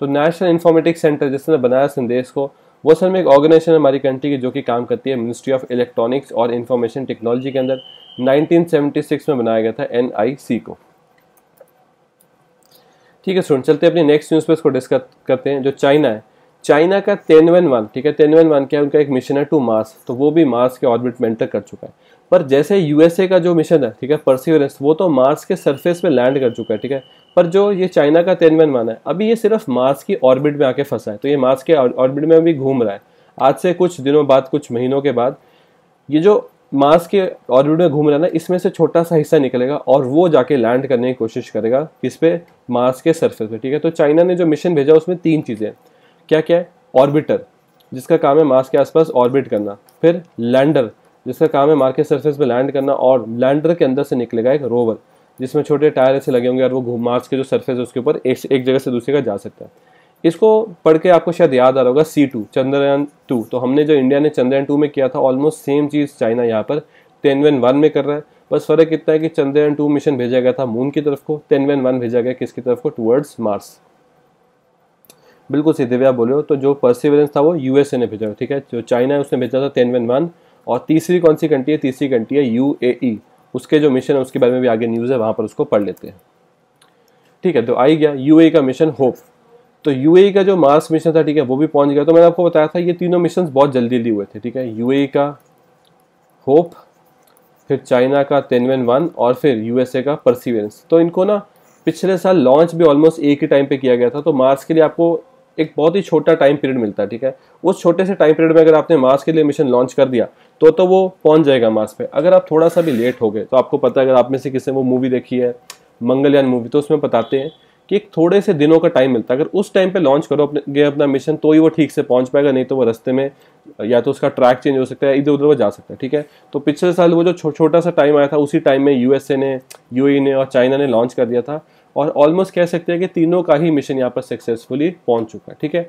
तो नेशनल इन्फॉर्मेटिक्स सेंटर जिसने बनाया संदेश को, वो असल में एक ऑर्गेनाइजेशन हमारी कंट्री की, जो कि काम करती है मिनिस्ट्री ऑफ़ इलेक्ट्रॉनिक्स और इन्फॉर्मेशन टेक्नोलॉजी के अंदर। 1976 में बनाया गया था एनआईसी को। ठीक है स्टूडेंट चलते हैं अपनी नेक्स्ट न्यूज़ पे इसको डिस्कस करते हैं, जो चाइना है। चाइना का तेनवन वन, ठीक है? तेनवन वन क्या है? उनका एक मिशन है टू मार्स तो वो भी मार्स के ऑर्बिट में एंटर कर चुका है। पर जैसे यूएसए का जो मिशन है, ठीक है परसिवरेंस वो तो मार्स के सरफेस पे लैंड कर चुका है, ठीक है? पर जो ये चाइना का तेनवन वन है, अभी ये सिर्फ़ मार्स की ऑर्बिट में आके फंसा है तो ये मार्स के ऑर्बिट में अभी घूम रहा है। आज से कुछ दिनों बाद, कुछ महीनों के बाद, ये जो मार्स के ऑर्बिट में घूम रहा है ना, इसमें से छोटा सा हिस्सा निकलेगा और वो जाके लैंड करने की कोशिश करेगा, किस पे? मार्स के सरफेस पे, ठीक है? तो चाइना ने जो मिशन भेजा, उसमें तीन चीज़ें क्या क्या है? ऑर्बिटर जिसका काम है मार्स के आसपास ऑर्बिट करना। फिर लैंडर जिसका काम है मार्स के सरफेस पे लैंड करना और लैंडर के अंदर से निकलेगा एक रोवर जिसमें छोटे टायर ऐसे लगे होंगे और वो मार्स के जो सरफेस है उसके ऊपर एक, एक जगह से दूसरी का जा सकता है। इसको पढ़ के आपको शायद याद आ रहा होगा सी टू चंद्रयान टू तो हमने जो इंडिया ने चंद्रयान टू में किया था ऑलमोस्ट सेम चीज़ चाइना यहाँ पर टेनवेन वन में कर रहा है। बस फ़र्क इतना है कि चंद्रयान टू मिशन भेजा गया था मून की तरफ़ को टेनवेन वन भेजा गया किसकी तरफ़ को? टूवर्ड्स मार्स बिल्कुल सीधे आप बोले हो। तो जो परसिवरेंस था वो यूएसए ने भेजा, ठीक है? जो चाइना है, उसने भेजा था टेन वन और तीसरी कौन सी कंट्री है? तीसरी कंट्री है यूएई उसके जो मिशन है, उसके बारे में भी आगे न्यूज़ है, वहाँ पर उसको पढ़ लेते हैं। ठीक है तो आई गया यू का मिशन होप तो यू का जो मार्स मिशन था, ठीक है, वो भी पहुँच गया। तो मैंने आपको बताया था, ये तीनों मिशन बहुत जल्दी जल्दी हुए थे, ठीक है? यूए का होप फिर चाइना का तेनवेन वन और फिर यूएसए का परसिवेंस तो इनको ना पिछले साल लॉन्च भी ऑलमोस्ट एक ही टाइम पे किया गया था। तो मार्स के लिए आपको एक बहुत ही छोटा टाइम पीरियड मिलता है ठीक है? उस छोटे से टाइम पीरियड में अगर आपने मार्स के लिए मिशन लॉन्च कर दिया तो तो वो पहुँच जाएगा मार्स पे। अगर आप थोड़ा सा भी लेट हो गए तो आपको पता है अगर आप में से किसी ने वो मूवी देखी है मंगलयान मूवी तो उसमें बताते हैं कि एक थोड़े से दिनों का टाइम मिलता है। अगर उस टाइम पे लॉन्च करो अपने गए अपना मिशन तो ही वो ठीक से पहुँच पाएगा नहीं तो वो रस्ते में या तो उसका ट्रैक चेंज हो सकता है इधर उधर वो जा सकता है ठीक है? तो पिछले साल वो जो छो, छोटा सा टाइम आया था उसी टाइम में यूएसए ने यूएई ने और चाइना ने लॉन्च कर दिया था। और ऑलमोस्ट कह सकते हैं कि तीनों का ही मिशन यहाँ पर सक्सेसफुली पहुँच चुका है, ठीक है?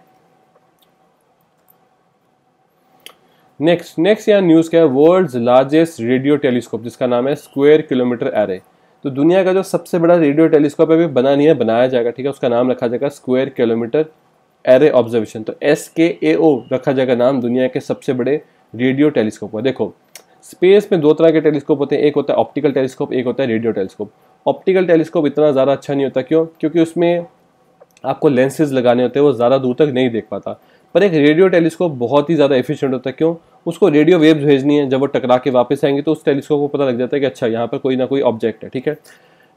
नेक्स्ट नेक्स्ट यहाँ न्यूज़ क्या है? वर्ल्ड्स लार्जेस्ट रेडियो टेलीस्कोप जिसका नाम है स्क्वायर किलोमीटर एरे तो दुनिया का जो सबसे बड़ा रेडियो टेलीस्कोप अभी बना नहीं है, बनाया जाएगा, ठीक है? उसका नाम रखा जाएगा स्क्वायर किलोमीटर एरे ऑब्जर्वेशन तो एस के ए ओ रखा जाएगा नाम दुनिया के सबसे बड़े रेडियो टेलीस्कोप का देखो स्पेस में दो तरह के टेलीस्कोप होते हैं, एक होता है ऑप्टिकल टेलीस्कोप, एक होता है रेडियो टेलीस्कोप। ऑप्टिकल टेलीस्कोप इतना ज़्यादा अच्छा नहीं होता, क्यों? क्योंकि उसमें आपको लेंसेज लगाने होते हैं, वो ज़्यादा दूर तक नहीं देख पाता। पर एक रेडियो टेलीस्कोप बहुत ही ज़्यादा एफिशिएंट होता है, क्यों? उसको रेडियो वेव्स भेजनी है, जब वो टकरा के वापस आएँगे तो उस टेलीस्कोप को पता लग जाता है कि अच्छा यहाँ पर कोई ना कोई ऑब्जेक्ट है, ठीक है?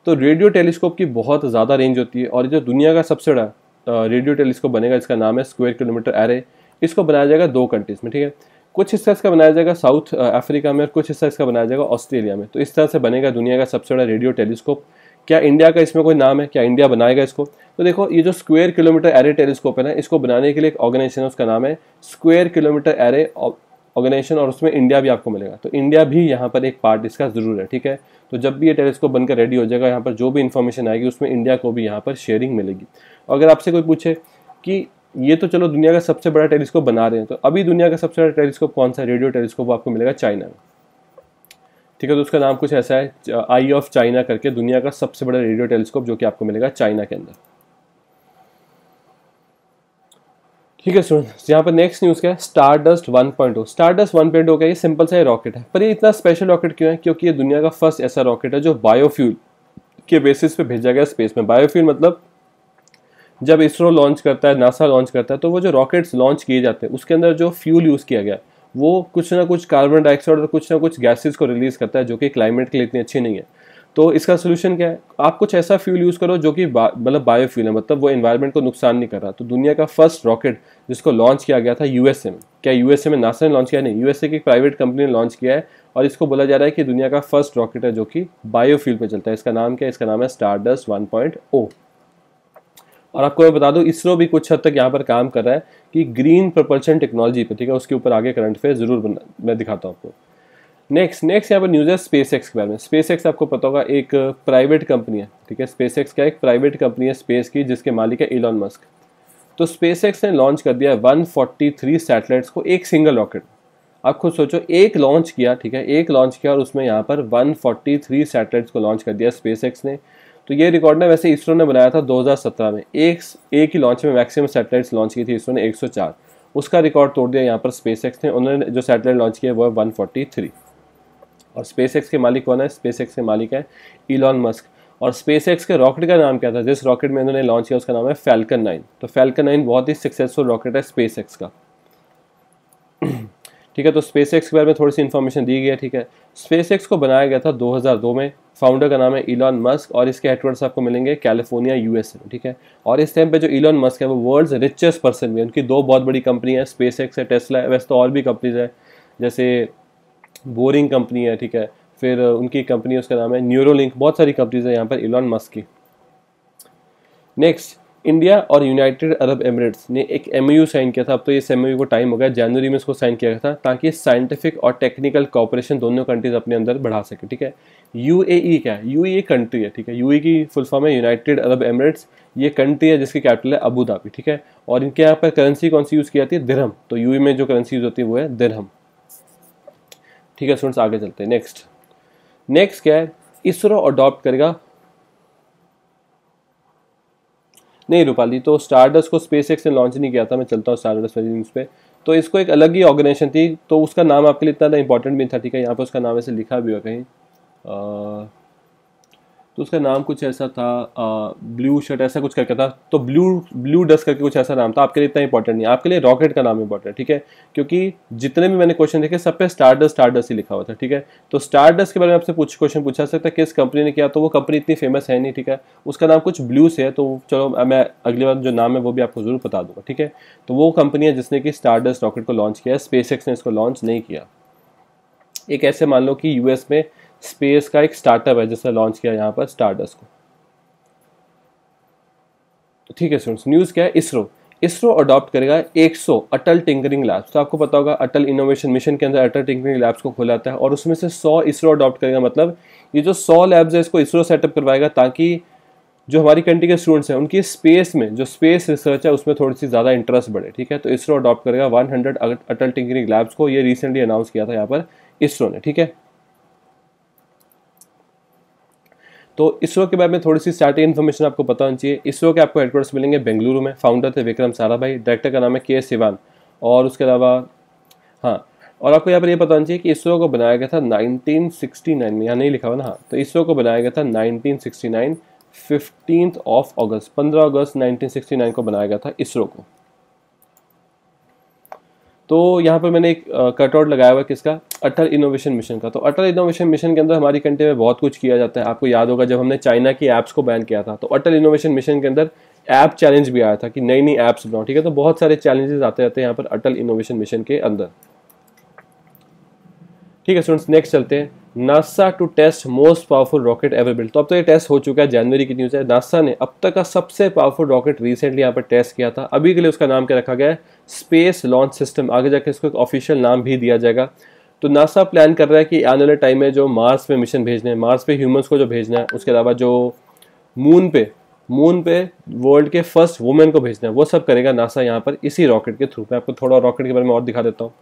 तो रेडियो टेलीस्कोप की बहुत ज़्यादा रेंज होती है, और जो दुनिया का सबसे बड़ा रेडियो टेलीस्कोप बनेगा, इसका नाम है स्क्वायर किलोमीटर एरे इसको बनाया जाएगा दो कंट्रीज़ में, ठीक है? कुछ हिस्सा इसका बनाया जाएगा साउथ अफ्रीका में और कुछ हिस्सा इसका बनाया जाएगा ऑस्ट्रेलिया में। तो इस तरह से बनेगा दुनिया का सबसे बड़ा रेडियो टेलीस्कोप। क्या इंडिया का इसमें कोई नाम है? क्या इंडिया बनाएगा इसको? तो देखो, ये जो स्क्वायर किलोमीटर एरे टेलीस्कोप है ना, इसको बनाने के लिए एक ऑर्गेनाइजेशन है, उसका नाम है स्क्वायर किलोमीटर एरे ऑर्गेनाइजेशन और उसमें इंडिया भी आपको मिलेगा। तो इंडिया भी यहाँ पर एक पार्ट इसका ज़रूर है, ठीक है? तो जब भी ये टेलीस्कोप बनकर रेडी हो जाएगा, यहाँ पर जो भी इन्फॉर्मेशन आएगी, उसमें इंडिया को भी यहाँ पर शेयरिंग मिलेगी। अगर आपसे कोई पूछे कि ये तो चलो दुनिया का सबसे बड़ा टेलीस्कोप बना रहे हैं। तो अभी दुनिया का सबसे बड़ा टेलीस्कोप कौन सा रेडियो टेलीस्कोप आपको मिलेगा चाइना। में ठीक है तो उसका नाम कुछ ऐसा है आई ऑफ़ चाइना करके दुनिया का सबसे बड़ा रेडियो टेलीस्कोप जो कि आपको मिलेगा चाइना के अंदर। ठीक है स्टूडेंट यहाँ पर नेक्स्ट न्यूज़ क्या है? Star dust one point oh star dust one point oh? का ये सिंपल सा ये रॉकेट है। पर ये इतना स्पेशल रॉकेट क्यों है? क्योंकि ये दुनिया का फ़र्स्ट ऐसा रॉकेट है जो बायोफ्यूल के बेसिस पे भेजा गया स्पेस में। बायोफ्यूल मतलब जब इसरो लॉन्च करता है नासा लॉन्च करता है तो वो जो रॉकेट्स लॉन्च किए जाते हैं, उसके अंदर जो फ्यूल यूज़ किया गया, वो कुछ ना कुछ कार्बन डाइऑक्साइड और कुछ ना कुछ गैसेज को रिलीज़ करता है, जो कि क्लाइमेट के लिए इतनी अच्छी नहीं है। तो इसका सोल्यूशन क्या है? आप कुछ ऐसा फ्यूल यूज़ करो जो कि मतलब बायोफ्यूल है मतलब वो इन्वायरमेंट को नुकसान नहीं कर रहा। तो दुनिया का फ़र्स्ट रॉकेट जिसको लॉन्च किया गया था यूएसए में, क्या यूएसए में नासा ने लॉन्च किया नहीं यूएसए की प्राइवेट कंपनी ने लॉन्च किया है और इसको बोला जा रहा है कि दुनिया का फ़र्स्ट रॉकेट है जो कि बायोफ्यूल पर चलता है। इसका नाम क्या है? इसका नाम है स्टारडस्ट वन पॉइंट ओ और आपको मैं बता दूँ, इसरो भी कुछ हद तक यहाँ पर काम कर रहा है कि ग्रीन प्रपल्शन टेक्नोलॉजी पे, ठीक है, उसके ऊपर आगे करंट अफेयर ज़रूर बना, मैं दिखाता हूँ आपको। नेक्स्ट नेक्स्ट यहाँ पर न्यूज़ है स्पेस के बारे में। स्पेस आपको पता होगा, एक प्राइवेट कंपनी है, ठीक है स्पेस का एक प्राइवेट कंपनी है स्पेस की, जिसके मालिक है इलॉन मस्क तो स्पेस ने लॉन्च कर दिया वन फोर्टी सैटेलाइट्स को एक सिंगल रॉकेट आप खुद सोचो, एक लॉन्च किया, ठीक है, एक लॉन्च किया और उसमें यहाँ पर वन फोर्टी थ्री सैटेलाइट्स को लॉन्च कर दिया स्पेस ने। तो ये रिकॉर्ड ना वैसे इसरो ने बनाया था 2017 में। एक एक ही लॉन्च में मैक्सिमम सैटेलाइट्स लॉन्च की थी इसरो ने 104 उसका रिकॉर्ड तोड़ दिया यहाँ पर स्पेस एक्स ने। उन्होंने जो सैटेलाइट लॉन्च किया वो है वन और स्पेस एक्स के मालिक कौन है? स्पेस एक्स के मालिक है इलॉन मस्क और स्पेस एक्स के रॉकेट का नाम क्या था? जिस रॉकेट में इन्होंने लॉन्च किया उसका नाम है फैल्कन नाइन। तो फैल्कन नाइन बहुत ही सक्सेसफुल रॉकेट है स्पेस एक्स का। ठीक है तो स्पेस एक्स के बारे में थोड़ी सी इन्फॉर्मेशन दी गई है, ठीक है। स्पेस एक्स को बनाया गया था 2002 में फाउंडर का नाम है इलॉन मस्क और इसके हेडक्वार्टर्स आपको मिलेंगे कैलिफ़ोर्निया यूएस में ठीक है। और इस टाइम पे जो इलॉन मस्क है, वो वर्ल्ड्स रिचेस्ट पर्सन भी है। उनकी दो बहुत बड़ी कंपनी है स्पेस एक्स है टेस्ला है, वैसे तो और भी कंपनीज़ है। जैसे बोरिंग कंपनी है, ठीक है। फिर उनकी कंपनी उसका नाम है न्यूरोलिंक बहुत सारी कंपनीज़ है यहाँ पर इलॉन मस्क की। नेक्स्ट इंडिया और यूनाइटेड अरब एमिरेट्स ने एक एम साइन किया था। अब तो इस एम को टाइम हो गया। जनवरी में इसको साइन किया गया था ताकि साइंटिफिक और टेक्निकल कॉपरेशन दोनों कंट्रीज़ अपने अंदर बढ़ा सके, ठीक है? यूएई क्या है? यू एक कंट्री है, ठीक है? यू की फुल फॉर्म है यूनाइटेड अरब एमिरेट्स ये कंट्री है जिसकी कैपिटल है अबू धाबी ठीक है? और इनके यहाँ पर करेंसी कौन सी यूज़ की जाती है? दिरहम तो यू में जो करेंसी यूज़ होती है वो है दिरहम ठीक है स्टूडेंट्स आगे चलते हैं। नेक्स्ट नेक्स्ट क्या है? इसरो अडॉप्ट करेगा नहीं रूपाली तो स्टारडस्ट को स्पेस ने लॉन्च नहीं किया था, मैं चलता हूँ स्टारडस्ट वाली न्यूज़ पे। तो इसको एक अलग ही ऑर्गेनाइजेशन थी तो उसका नाम आपके लिए इतना इंपॉर्टेंट भी था, ठीक है? यहाँ पर उसका नाम ऐसे लिखा भी हुआ कहीं। तो उसका नाम कुछ ऐसा था ब्लू शर्ट ऐसा कुछ करके था। तो ब्लू ब्लू डस्ट करके कुछ ऐसा नाम था। आपके लिए इतना इंपॉर्टेंट नहीं आपके लिए रॉकेट का नाम इंपॉर्टेंट है, ठीक है? क्योंकि जितने भी मैंने क्वेश्चन देखे, सब पे स्टार डस्ट स्टार डस्ट ही लिखा हुआ था, ठीक है? तो स्टार डस्ट के बारे में आपसे कुछ क्वेश्चन पूछा सकता है, किस कंपनी ने किया तो वो कंपनी इतनी फ़ेमस है नहीं, ठीक है? उसका नाम कुछ ब्लू से है तो चलो मैं अगली बार जो नाम है, वो भी आपको ज़रूर बता दूँगा, ठीक है? तो वो कंपनी है जिसने कि स्टार डस्ट रॉकेट को लॉन्च किया स्पेस ने इसको लॉन्च नहीं किया। एक ऐसे मान लो कि यूएस में स्पेस का एक स्टार्टअप है, जिसने लॉन्च किया यहाँ पर स्टारडस्ट को। ठीक है स्टूडेंट्स न्यूज़ क्या है? इसरो। इसरो अडॉप्ट करेगा 100 अटल टिंकरिंग लैब्स तो आपको पता होगा, अटल इनोवेशन मिशन के अंदर अटल टिंकरिंग लैब्स को खोला जाता है और उसमें से 100 इसरो अडॉप्ट करेगा। मतलब ये जो 100 लैब्स है, इसको इसरो सेटअप करवाएगा ताकि जो हमारी कंट्री के स्टूडेंट्स हैं, उनकी स्पेस में जो स्पेस रिसर्च है, उसमें थोड़ी सी ज़्यादा इंटरेस्ट बढ़े। ठीक है? तो इसरो अडॉप्ट करेगा 100 अटल टिंकरिंग लैब्स को। ये रिसेंटली अनाउंस किया था यहाँ पर इसरो ने। ठीक है? तो इसरो के बारे में थोड़ी सी स्टार्टिंग इन्फॉर्मेशन आपको पता होनी चाहिए। इसरो के आपको हेडक्वार्टर्स मिलेंगे बेंगलुरु में फाउंडर थे विक्रम साराभाई डायरेक्टर का नाम है के एस सिवान। और उसके अलावा हाँ और आपको यहाँ पर ये पता होना चाहिए कि इसरो को बनाया गया था 1969 में, यहाँ नहीं लिखा हुआ ना हाँ तो इसरो को बनाया गया था 1969 फिफ्टींथ ऑफ़ अगस्त 15 अगस्त 1969 को बनाया गया था इसरो को। तो यहाँ पर मैंने एक कटआउट लगाया हुआ है किसका? अटल इनोवेशन मिशन का। तो अटल इनोवेशन मिशन के अंदर हमारी कंट्री में बहुत कुछ किया जाता है। आपको याद होगा जब हमने चाइना की ऐप्स को बैन किया था तो अटल इनोवेशन मिशन के अंदर ऐप चैलेंज भी आया था कि नई नई ऐप्स बनाओ, ठीक है? तो बहुत सारे चैलेंजेस आते रहते हैं यहाँ पर अटल इनोवेशन मिशन के अंदर। ठीक है स्टूडेंट्स नेक्स्ट चलते हैं। NASA to test most powerful rocket ever तो अब तो ये टेस्ट हो चुका है जनवरी की न्यूज़ है। नासा ने अब तक का सबसे पावरफुल रॉकेट रिसेंटली यहाँ पर टेस्ट किया था। अभी के लिए उसका नाम क्या रखा गया है? स्पेस लॉन्च सिस्टम आगे जाकर इसको एक ऑफिशियल नाम भी दिया जाएगा। तो नासा प्लान कर रहा है कि आने वाले टाइम में जो मार्स पे मिशन भेजने हैं मार्स पे ह्यूमंस को जो भेजना है, उसके अलावा जो मून पे मून पे वर्ल्ड के फ़र्स्ट वुमेन को भेजना है, वो सब करेगा नासा यहाँ पर इसी रॉकेट के थ्रू मैं आपको थोड़ा रॉकेट के बारे में और दिखा देता हूँ।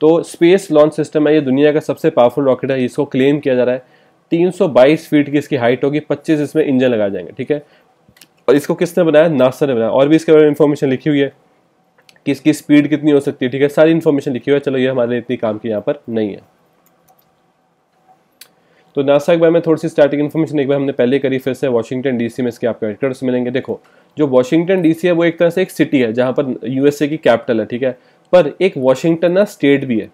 तो स्पेस लॉन्च सिस्टम है, ये दुनिया का सबसे पावरफुल रॉकेट है, इसको क्लेम किया जा रहा है। 322 फीट की इसकी हाइट होगी 25 इसमें इंजन लगाए जाएँगे, ठीक है? और इसको किसने बनाया? नासा ने बनाया। और भी इसके बारे में इन्फॉर्मेशन लिखी हुई है कि इसकी स्पीड कितनी हो सकती है, ठीक है? सारी इन्फॉर्मेशन लिखी हुई है। चलो, ये हमारे लिए इतनी काम की यहाँ पर नहीं है। तो नासा के बारे में थोड़ी सी स्टार्टिंग इन्फॉर्मेशन एक बार हमने पहले करी, फिर से वाशिंगटन डीसी में इसके आपको एडिटर्स मिलेंगे। देखो, जो वाशिंगटन डीसी है, वो एक तरह से एक सिटी है, जहाँ पर यूएसए की कैपिटल है, ठीक है? पर एक वाशिंगटन ना स्टेट भी है।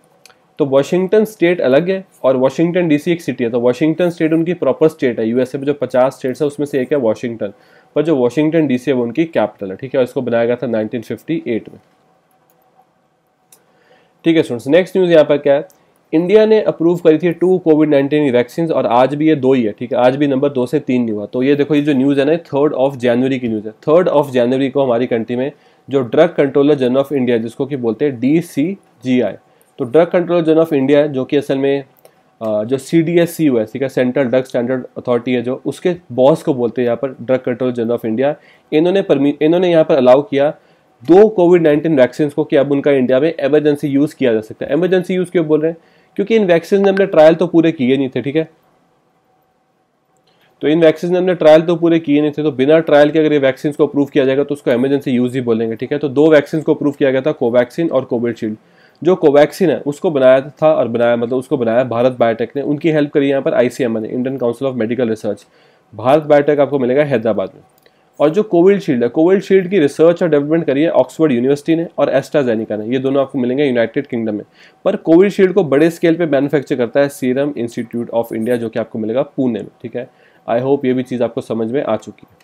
तो वाशिंगटन स्टेट अलग है और वाशिंगटन डीसी एक सिटी है। तो वाशिंगटन स्टेट उनकी प्रॉपर स्टेट है। यूएसए में जो 50 स्टेट्स है, उसमें से एक है वाशिंगटन पर जो वाशिंगटन डीसी है, वो उनकी कैपिटल है। ठीक है, और इसको बनाया गया था 1958 में। ठीक है स्टूडेंट्स नेक्स्ट न्यूज़ यहाँ पर क्या है? इंडिया ने अप्रूव करी थी टू कोविड नाइन्टीन वैक्सीन और आज भी ये दो ही है। ठीक है, आज भी नंबर दो से तीन नहीं हुआ। तो ये देखो, ये जो न्यूज़ है ना थर्ड ऑफ़ जनवरी की न्यूज़ है। थर्ड ऑफ़ जनवरी को हमारी कंट्री में जो drug controller general of India जिसको कि बोलते हैं डी सी जी आई तो drug controller general of India है, जो कि असल में जो C D S C U है, ठीक है सेंट्रल ड्रग स्टैंडर्ड अथॉरिटी है, जो उसके बॉस को बोलते हैं यहाँ पर drug controller general of India इन्होंने परमी इन्होंने यहाँ पर अलाउ किया दो कोविड नाइन्टीन वैक्सीन को कि अब उनका इंडिया में एमरजेंसी यूज़ किया जा सकता है। एमरजेंसी यूज़ क्यों बोल रहे हैं? क्योंकि इन वैक्सीन ने हमने ट्रायल तो पूरे किए नहीं थे, ठीक है? तो इन वैक्सीन हमने ट्रायल तो पूरे किए नहीं थे तो बिना ट्रायल के अगर ये वैक्सीन को अप्रूव किया जाएगा तो उसको इमरजेंसी यूज़ ही बोलेंगे, ठीक है? तो दो वैक्सीन को अप्रूव किया गया था कोवैक्सीन और कोविडशील्ड जो कोवैक्सीन है, उसको बनाया था और बनाया मतलब उसको बनाया भारत बायोटेक ने। उनकी हेल्प करी यहाँ पर आईसीएमआर ने Indian council of medical research Bharat biotech आपको मिलेगा हैदराबाद में। और जो कोविडशील्ड है कोविडशील्ड की रिसर्च और डेवलपमेंट करी है ऑक्सफोर्ड यूनिवर्सिटी ने और एस्ट्राजेनिका ने। ये दोनों आपको मिलेंगे यूनाइटेड किंगडम में। पर कोविडशील्ड को बड़े स्केल पे मैन्युफैक्चर करता है सीरम इंस्टीट्यूट ऑफ़ इंडिया जो कि आपको मिलेगा पुणे में, ठीक है? आई होप ये भी चीज़ आपको समझ में आ चुकी है।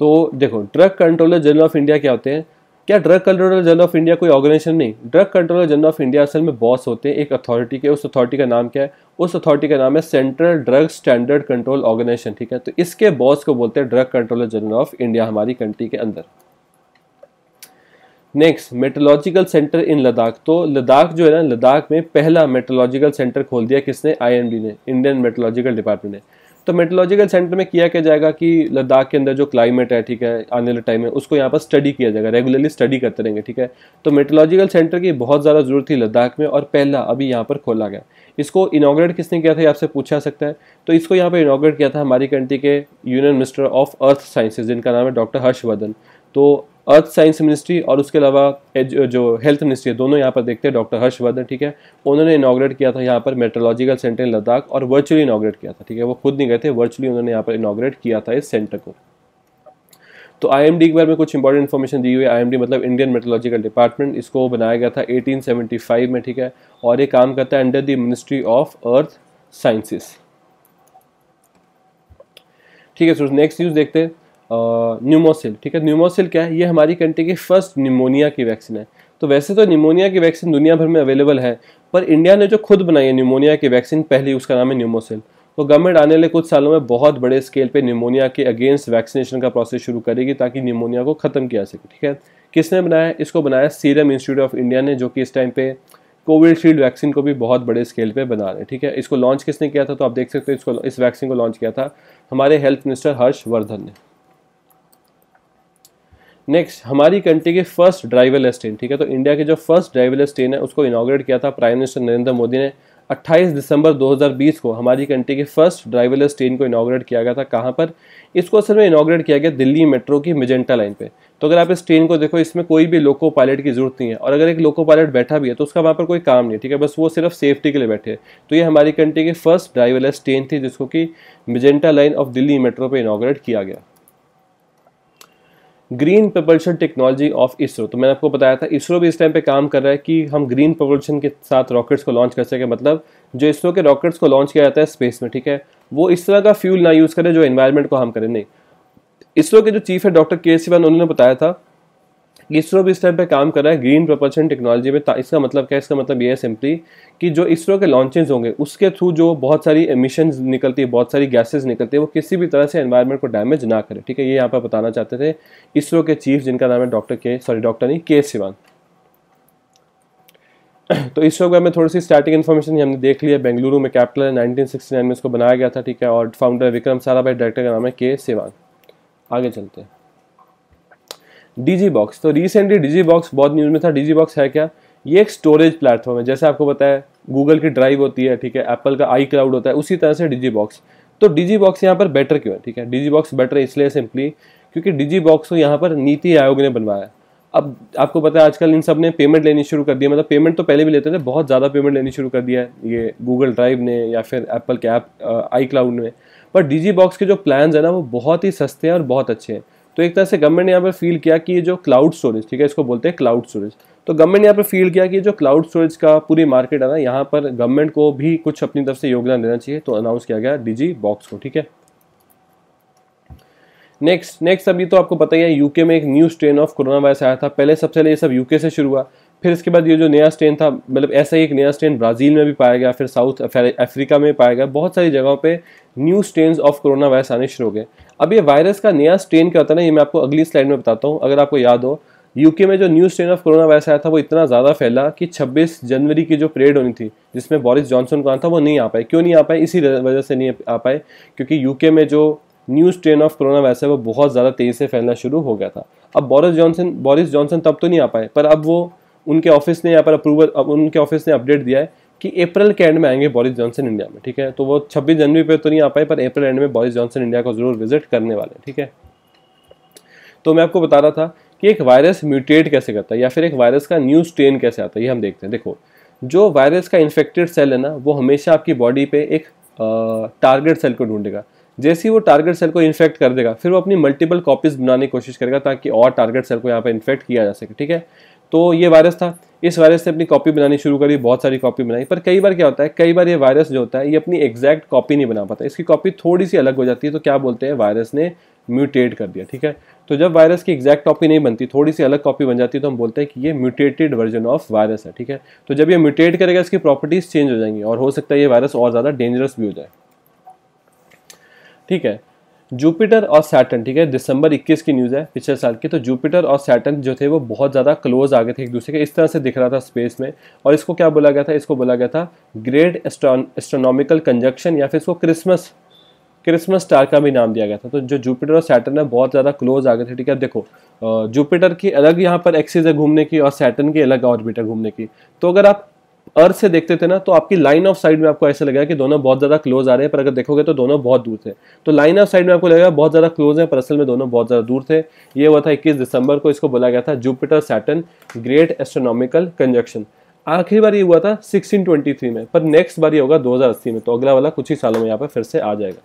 तो देखो drug controller general of India क्या होते हैं? क्या drug controller general of India कोई ऑर्गेनाइजेशन नहीं? Drug controller general of India असल में बॉस होते हैं, एक अथॉरिटी के, उस अथॉरिटी का नाम क्या है? उस अथॉरिटी का नाम है central drug standard control organisation ठीक है? तो इसके बॉस को बोलते हैं drug controller general of India हमारी कंट्री के अंदर। Next metrological centre in Ladakh तो लद्दाख जो है ना लद्दाख में पहला मेट्रोलॉजिकल सेंटर खोल दिया किसने? आईएमडी ने इंडियन मेट्रोलॉजिकल डिपार्टमेंट ने। तो मेट्रोलॉजिकल सेंटर में किया क्या जाएगा कि लद्दाख के अंदर जो क्लाइमेट है, ठीक है, आने वाले टाइम में, उसको यहाँ पर स्टडी किया जाएगा रेगुलरली स्टडी करते रहेंगे, ठीक है? तो मेट्रोलॉजिकल सेंटर की बहुत ज़्यादा ज़रूरत थी लद्दाख में और पहला अभी यहाँ पर खोला गया। इसको इनाग्रेट किसने किया था आपसे पूछा सकता है। तो इसको यहाँ पर इनाग्रेट किया था हमारी कंट्री के union minister of earth sciences जिनका नाम है डॉक्टर हर्षवर्धन तो अर्थ साइंस मिनिस्ट्री और उसके अलावा जो हेल्थ मिनिस्ट्री है, दोनों यहाँ पर देखते हैं डॉक्टर हर्षवर्धन, ठीक है? उन्होंने इनाग्रेट किया था यहाँ पर मेट्रोलॉजिकल सेंटर इन लद्दाख और वर्चुअली इनाग्रेट किया था, ठीक है? वो खुद नहीं गए थे वर्चुअली उन्होंने यहाँ पर इनाग्रेट किया था इस सेंटर को। तो आईएमडी के बारे में कुछ इंपॉर्टेंट इन्फॉर्मेशन दी हुई है। आई मतलब इंडियन मेट्रोलॉजिकल डिपार्टमेंट इसको बनाया गया था 1875 में, ठीक है? और ये काम करता है under the ministry of earth sciences ठीक है सर नेक्स्ट न्यूज़ देखते हैं। न्यूमोसिल ठीक है? न्यूमोसिल क्या है? ये हमारी कंट्री की फ़र्स्ट निमोनिया की वैक्सीन है। तो वैसे तो निमोनिया की वैक्सीन दुनिया भर में अवेलेबल है, पर इंडिया ने जो खुद बनाई है निमोनिया की वैक्सीन पहली उसका नाम है न्यूमोसिल तो गवर्नमेंट आने वाले कुछ सालों में बहुत बड़े स्केल पे निमोनिया के अगेंस्ट वैक्सीनेशन का प्रोसेस शुरू करेगी, ताकि निमोनिया को खत्म किया सके, ठीक है? किसने बनाया? इसको बनाया सीरम इंस्टीट्यूट ऑफ़ इंडिया ने, जो कि इस टाइम पे कोविशील्ड वैक्सीन को भी बहुत बड़े स्केल पे बना रहे हैं, ठीक है? इसको लॉन्च किसने किया था? तो आप देख सकते हो, इसको, इस वैक्सीन को लॉन्च किया था हमारे हेल्थ मिनिस्टर हर्षवर्धन ने। नेक्स्ट हमारी कंट्री के फ़र्स्ट ड्राइवरलेस ट्रेन ठीक है? तो इंडिया के जो फ़र्स्ट ड्राइवरलेस ट्रेन है, उसको इनाग्रेट किया था प्राइम मिनिस्टर नरेंद्र मोदी ने 28 दिसंबर 2020 को। हमारी कंट्री के फ़र्स्ट ड्राइवरलेस ट्रेन को इनाग्रेट किया गया था। कहाँ पर? इसको असल में इनाग्रेट किया गया दिल्ली मेट्रो की मेजेंटा लाइन पे। तो अगर आप इस ट्रेन को देखो, इसमें कोई भी लोको पायलट की ज़रूरत नहीं है। और अगर एक लोको पायलट बैठा भी है तो उसका वहाँ पर कोई काम नहीं ठीक है? बस वो सिर्फ़ सेफ्टी के लिए बैठे तो ये हमारी कंट्री की फ़र्स्ट ड्राइवरलेस ट्रेन थी, जिसको कि magenta line of Delhi metro पर इनाग्रेट किया गया। Green propulsion technology of ISRO तो मैंने आपको बताया था इसरो भी इस टाइम पे काम कर रहा है कि हम ग्रीन प्रपल्शन के साथ रॉकेट्स को लॉन्च कर सकें। मतलब जो इसरो के रॉकेट्स को लॉन्च किया जाता है स्पेस में, ठीक है? वो इस तरह का फ्यूल ना यूज़ करें जो इन्वायरमेंट को हम करें, नहीं। इसरो के जो चीफ है डॉक्टर के सिवन उन्होंने बताया था इसरो भी इस टाइम पे काम कर रहा है ग्रीन प्रपल्शन टेक्नोलॉजी में इसका मतलब क्या है? इसका मतलब ये है सिंपली कि जो इसरो के लॉन्चेज होंगे, उसके थ्रू जो बहुत सारी एमिशन निकलती है, बहुत सारी गैसेज निकलती है, वो किसी भी तरह से एनवायरमेंट को डैमेज ना करे, ठीक है? ये यहाँ पर बताना चाहते थे इसरो के चीफ जिनका नाम है डॉक्टर के सॉरी डॉक्टर नहीं के सिवान तो इसरो के में थोड़ी सी स्टार्टिंग इन्फॉर्मेशन हमने देख लिया, बेंगलुरु में कैपिटल है 1969 में इसको बनाया गया था, ठीक है? और फाउंडर विक्रम साराभाई डायरेक्टर का नाम है के सिवान आगे चलते हैं। डीजी बॉक्स तो रिसेंटली डीजी बॉक्स बहुत न्यूज़ में था डीजी बॉक्स है क्या? ये एक स्टोरेज प्लेटफॉर्म है, जैसे आपको पता है गूगल की ड्राइव होती है, ठीक है? एप्पल का आई क्लाउड होता है, उसी तरह से डीजी बॉक्स तो डीजी बॉक्स यहाँ पर बेटर क्यों है, ठीक है? डीजी बॉक्स बेटर इसलिए सिंपली क्योंकि डीजी बॉक्स को यहाँ पर नीति आयोग ने बनवाया। अब आपको पता है आजकल इन सबने पेमेंट लेनी शुरू कर दिया मतलब पेमेंट तो पहले भी लेते थे, बहुत ज़्यादा पेमेंट लेनी शुरू कर दिया है ये गूगल ड्राइव ने या फिर एप्पल के ऐप आई क्लाउड ने। पर डीजी बॉक्स के जो प्लान्स है ना, वो बहुत ही सस्ते हैं और बहुत अच्छे हैं। तो एक तरह से गवर्नमेंट ने यहाँ पर फील किया कि जो क्लाउड स्टोरेज ठीक है, इसको बोलते हैं क्लाउड स्टोरेज तो गवर्नमेंट ने यहाँ पर फील किया कि जो क्लाउड स्टोरेज का पूरी मार्केट है ना, यहाँ पर गवर्नमेंट को भी कुछ अपनी तरफ़ से योगदान देना चाहिए तो अनाउंस किया गया डीजी बॉक्स को, ठीक है? नेक्स्ट नेक्स्ट अभी तो आपको पता ही है यूके में एक new strain of corona virus आया था. पहले सबसे पहले ये सब यूके से शुरू हुआ. फिर इसके बाद ये जो नया स्ट्रेन था मतलब ऐसा ही एक नया स्ट्रेन ब्राज़ील में भी पाया गया, फिर साउथ अफ्रीका में पाया गया, बहुत सारी जगहों पे new strain of corona virus आने शुरू हो गए। अब ये वायरस का नया स्ट्रेन क्या होता है ना, ये मैं आपको अगली स्लाइड में बताता हूँ, अगर आपको याद हो यूके में जो new strain of corona virus आया था, वो इतना ज़्यादा फैला कि 26 जनवरी की जो परेड होनी थी, जिसमें बोरिस जॉनसन को आना था, वो नहीं आ पाए। क्यों नहीं आ पाए? इसी वजह से नहीं आ पाए, क्योंकि यूके में जो new strain of corona virus है, वो बहुत ज़्यादा तेज़ी से फैलना शुरू हो गया था। अब बोरिस जॉनसन बोरिस जॉनसन तब तो नहीं आ पाए, पर अब वो उनके ऑफ़िस ने यहाँ पर अप्रूवल उनके ऑफ़िस ने अपडेट दिया है कि अप्रैल के एंड में आएँगे बोरिस जॉनसन इंडिया में, ठीक है? तो वो छब्बीस जनवरी पे तो नहीं आ पाए, पर अप्रैल एंड में बोरिस जॉनसन इंडिया को ज़रूर विज़िट करने वाले ठीक है? तो मैं आपको बता रहा था कि एक वायरस म्यूटेट कैसे करता है, या फिर एक वायरस का न्यू स्ट्रेन कैसे आता है, ये हम देखते हैं। देखो, जो वायरस का इन्फेक्टेड सेल है ना, वो हमेशा आपकी बॉडी पे एक टारगेट सेल को ढूंढेगा। जैसे ही वो टारगेट सेल को इन्फेक्ट कर देगा, फिर वो अपनी मल्टीपल कॉपीज बनाने की कोशिश करेगा ताकि और टारगेट सेल को यहाँ पर इन्फेक्ट किया जा सके, ठीक है? तो ये वायरस था। इस वायरस से अपनी कॉपी बनानी शुरू करी, बहुत सारी कॉपी बनाई। पर कई बार क्या होता है, कई बार ये वायरस जो होता है, ये अपनी एग्जैक्ट कॉपी नहीं बना पाता। इसकी कॉपी थोड़ी सी अलग हो जाती है तो क्या बोलते हैं वायरस ने म्यूटेट कर दिया, ठीक है? तो जब वायरस की एग्जैक्ट कॉपी नहीं बनती थोड़ी सी अलग कॉपी बन जाती है तो हम बोलते हैं कि ये म्यूटेटेड वर्जन ऑफ़ वायरस है, ठीक है? तो जब ये म्यूटेट करेगा, इसकी प्रॉपर्टीज़ चेंज हो जाएँगी, और हो सकता है ये वायरस और ज़्यादा डेंजरस भी हो जाए। ठीक है? जुपिटर और सैटन ठीक है? दिसंबर 21 की न्यूज़ है पिछले साल की। तो जुपिटर और सैटन जो थे वो बहुत ज़्यादा क्लोज आ गए थे एक दूसरे के। इस तरह से दिख रहा था स्पेस में। और इसको क्या बोला गया था? इसको बोला गया था ग्रेट एस्ट्रोनॉमिकल कंजक्शन या फिर इसको क्रिसमस क्रिसमस स्टार का भी नाम दिया गया था। तो जो जुपिटर और सैटन है, बहुत ज़्यादा क्लोज आ गए थे, ठीक है? देखो जुपिटर की अलग यहाँ पर एक्सिस है घूमने की और सैटन की अलग ऑर्बिट है घूमने की। तो अगर आप अर्थ से देखते थे ना तो आपकी लाइन ऑफ़ साइड में आपको ऐसा लगेगा कि दोनों बहुत ज़्यादा क्लोज आ रहे हैं, पर अगर देखोगे तो दोनों बहुत दूर थे। तो लाइन ऑफ़ साइड में आपको लगेगा बहुत ज़्यादा क्लोज है, पर असल में दोनों बहुत ज़्यादा दूर थे। ये हुआ था इक्कीस दिसंबर को, इसको बोला गया था Jupiter Saturn great astronomical conjunction आखिरी बार ये हुआ था 1623 में, पर नेक्स्ट बार ये होगा 2080 में तो अगला वाला कुछ ही सालों में यहाँ पर फिर से आ जाएगा।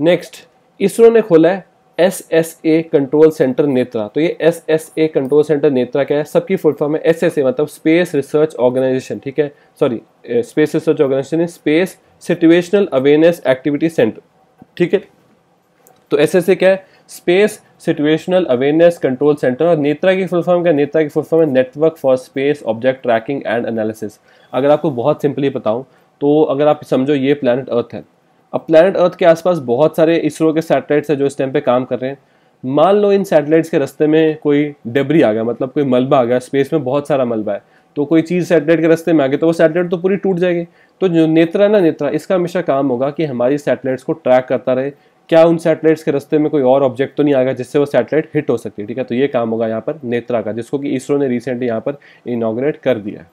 नेक्स्ट इसरो ने खोला है S S A control centre Netra. तो ये S S A control centre Netra क्या है? सबकी फुल फॉर्म है एस एस ए मतलब स्पेस रिसर्च ऑर्गेनाइजेशन, ठीक है? Sorry space research organisation space situational awareness activity centre, ठीक है? तो एस एस ए क्या है? Space situational awareness control centre. और नेत्रा की फुल फॉर्म क्या? है नेत्रा की फुल फॉर्म है network for space object tracking and analysis. अगर आपको बहुत सिंपली बताऊँ तो अगर आप समझो ये प्लानट अर्थ है अब प्लानट अर्थ के आसपास बहुत सारे इसरो के सैटेलाइट्स हैं जो इस टाइम पे काम कर रहे हैं। मान लो इन सैटेलाइट्स के रास्ते में कोई डेबरी आ गया मतलब कोई मलबा आ गया स्पेस में बहुत सारा मलबा है तो कोई चीज़ सैटेलाइट के रास्ते में आ गई तो वो सैटेलाइट तो पूरी टूट जाएगी। तो जो नेत्रा है ना नेत्रा, इसका हमेशा काम होगा कि हमारी सैटेलाइट्स को ट्रैक करता रहे। क्या उन सैटेलाइट्स के रास्ते में कोई और ऑब्जेक्ट तो नहीं आएगा जिससे वो सैटेलाइट हिट हो सकती है ठीक है? तो ये काम होगा यहाँ पर नेत्रा का, जिसको कि इसरो ने रिसेंटली यहाँ पर इनाग्रेट कर दिया है।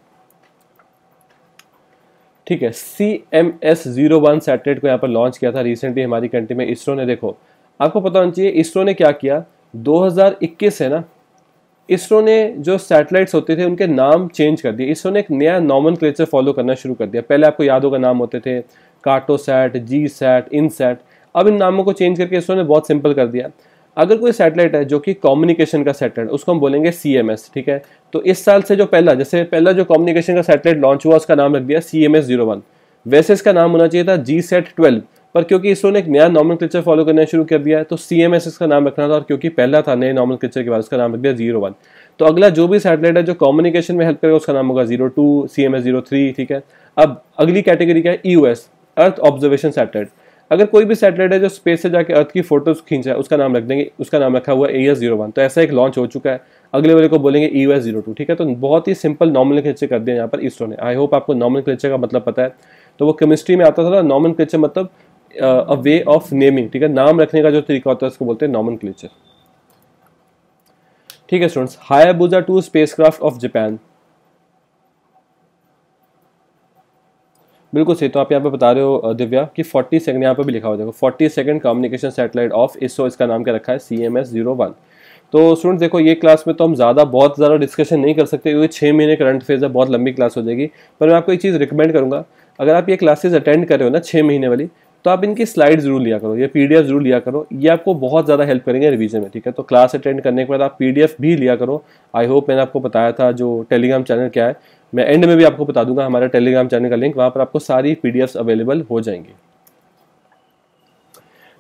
ठीक है C M S zero one satellite को यहाँ पर लॉन्च किया था रिसेंटली हमारी कंट्री में इसरो ने देखो। आपको पता होना चाहिए इसरो ने क्या किया? 2021 है ना इसरो ने जो सैटेलाइट्स होते थे, उनके नाम चेंज कर दिए। इसरो ने एक नया नॉर्मल क्लेचर फॉलो करना शुरू कर दिया। पहले आपको याद होगा नाम होते थे Cartosat GSAT INSAT अब इन नामों को चेंज करके इसरो ने बहुत सिंपल कर दिया। अगर कोई सैटेलाइट है जो कि कम्युनिकेशन का सैटेलाइट उसको हम बोलेंगे सीएमएस ठीक है? तो इस साल से जो पहला, जैसे पहला जो कम्युनिकेशन का सैटेलाइट लॉन्च हुआ, उसका नाम रख दिया C M S zero one वैसे इसका नाम होना चाहिए था जी सेट ट्वेल्व पर क्योंकि इसरो ने एक नया नॉर्मल क्लिचर फॉलो करना शुरू कर दिया है तो सी एम एस इसका नाम रखना था, और क्योंकि पहला था नए नॉर्मल क्लिचर के बाद, उसका नाम रख दिया ज़ीरो वन तो अगला जो भी सैटेलाइट है जो कम्युनिकेशन में हेल्प करेगा, उसका नाम होगा zero two C M S zero three ठीक है? अब अगली कैटेगरी क्या है? E U S earth observation satellite अगर कोई भी सैटेलाइट है जो स्पेस से जाके अर्थ की फ़ोटोज़ खींचा है, उसका नाम रख देंगे, उसका नाम रखा हुआ है ए एस ज़ीरो वन तो ऐसा एक लॉन्च हो चुका है। अगले वाले को बोलेंगे ई एस ज़ीरो टू ठीक है? तो बहुत ही सिंपल नॉर्मल क्लेचर कर दिया यहाँ पर इसरो ने आई होप आपको नॉर्मल क्लेचर का मतलब पता है। तो वो केमिस्ट्री में आता था ना नॉर्मल क्लेचर मतलब अ वे ऑफ़ नेमिंग ठीक है? नाम रखने का जो तरीका होता है, उसको बोलते हैं नॉर्मल क्लेचर ठीक है students Hayabusa two spacecraft of Japan बिल्कुल सही तो आप यहाँ पे बता रहे हो दिव्या, कि 40 सेकंड यहाँ पे भी लिखा हो जाएगा 40 second communication satellite of ISRO इसका नाम क्या रखा है? C M S zero one तो स्टूडेंट्स देखो, ये क्लास में तो हम ज़्यादा, बहुत ज़्यादा डिस्कशन नहीं कर सकते, क्योंकि छः महीने करंट फ़ेज़ है, बहुत लंबी क्लास हो जाएगी। पर मैं आपको एक चीज़ रिकमेंड करूँगा, अगर आप ये क्लासेज अटेंड कर रहे हो ना छः महीने वाली तो आप इनकी स्लाइड ज़रूर लिया करो, ये पीडीएफ ज़रूर लिया करो, ये आपको बहुत ज़्यादा हेल्प करेंगे रिवीजन में, ठीक है? तो क्लास अटेंड करने के बाद आप पीडीएफ भी लिया करो। आई होप मैंने आपको बताया था, जो टेलीग्राम चैनल क्या है मैं एंड में भी आपको बता दूँगा, हमारा टेलीग्राम चैनल का लिंक वहाँ पर आपको सारी पी अवेलेबल हो जाएँगी।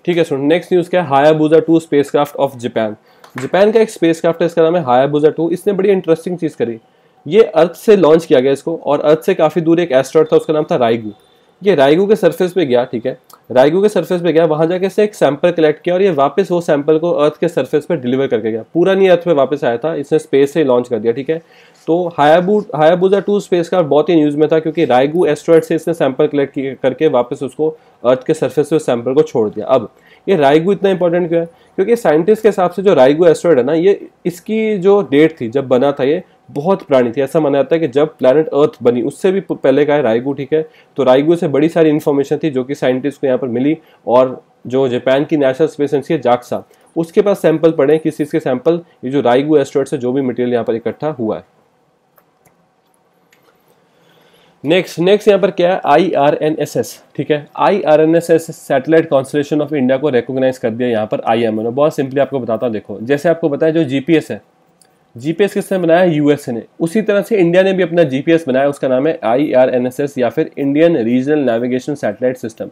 ठीक है सुन नेक्स्ट न्यूज़ क्या है? Hayabusa two spacecraft of Japan Japan का एक स्पेसक्राफ्ट है, इसका नाम है हायाबूजा टू इसने बड़ी इंटरेस्टिंग चीज़ करी। ये अर्थ से लॉन्च किया गया इसको, और अर्थ से काफ़ी दूर एक एस्ट्रॉइड था, उसका नाम था राइगू ये रायगू के सरफेस पे गया, ठीक है? रायगू के सरफेस पे गया, वहाँ जाके से एक सैंपल कलेक्ट किया, और ये वापस वो सैंपल को अर्थ के सरफेस पे डिलीवर करके गया। पूरा नहीं अर्थ पे वापस आया था, इसने स्पेस से लॉन्च कर दिया, ठीक है? तो हायाबू, हायाबूजा टू स्पेस का बहुत ही न्यूज़ में था क्योंकि रायगू एस्ट्रॉयड से इसने सैंपल कलेक्ट करके वापस उसको अर्थ के सरफेस पे सैंपल को छोड़ दिया। अब, ये रायगू इतना इंपॉर्टेंट क्यों है? क्योंकि साइंटिस्ट के हिसाब से जो रायगू एस्ट्रॉयड है ना, ये इसकी जो डेट थी, जब बना था ये, बहुत पुरानी थी। ऐसा माना जाता है कि जब प्लानट अर्थ बनी, उससे भी पहले का है रायगू, ठीक है? तो रायगू से बड़ी सारी इन्फॉर्मेशन थी जो कि साइंटिस्ट को यहाँ पर मिली और जो जापान की नेशनल स्पेस एजेंसी है जाक्सा, उसके पास सैंपल पड़े किस चीज़ के सैंपल ये जो रायगू एस्ट्रॉयड से जो भी मटेरियल यहाँ पर इकट्ठा हुआ है। नेक्स्ट नेक्स्ट यहाँ पर क्या है? I R N S S ठीक है? I R N S S satellite constellation of India को रिकोगनाइज कर दिया यहाँ पर आई एम एन बहुत सिंपली आपको बताता हूँ, देखो। जैसे आपको बताया जो जीपीएस है जी पी जीपीएस किसने बनाया? यूएसए ने। उसी तरह से इंडिया ने भी अपना जीपीएस बनाया, उसका नाम है I R N S S या फिर Indian regional navigation satellite system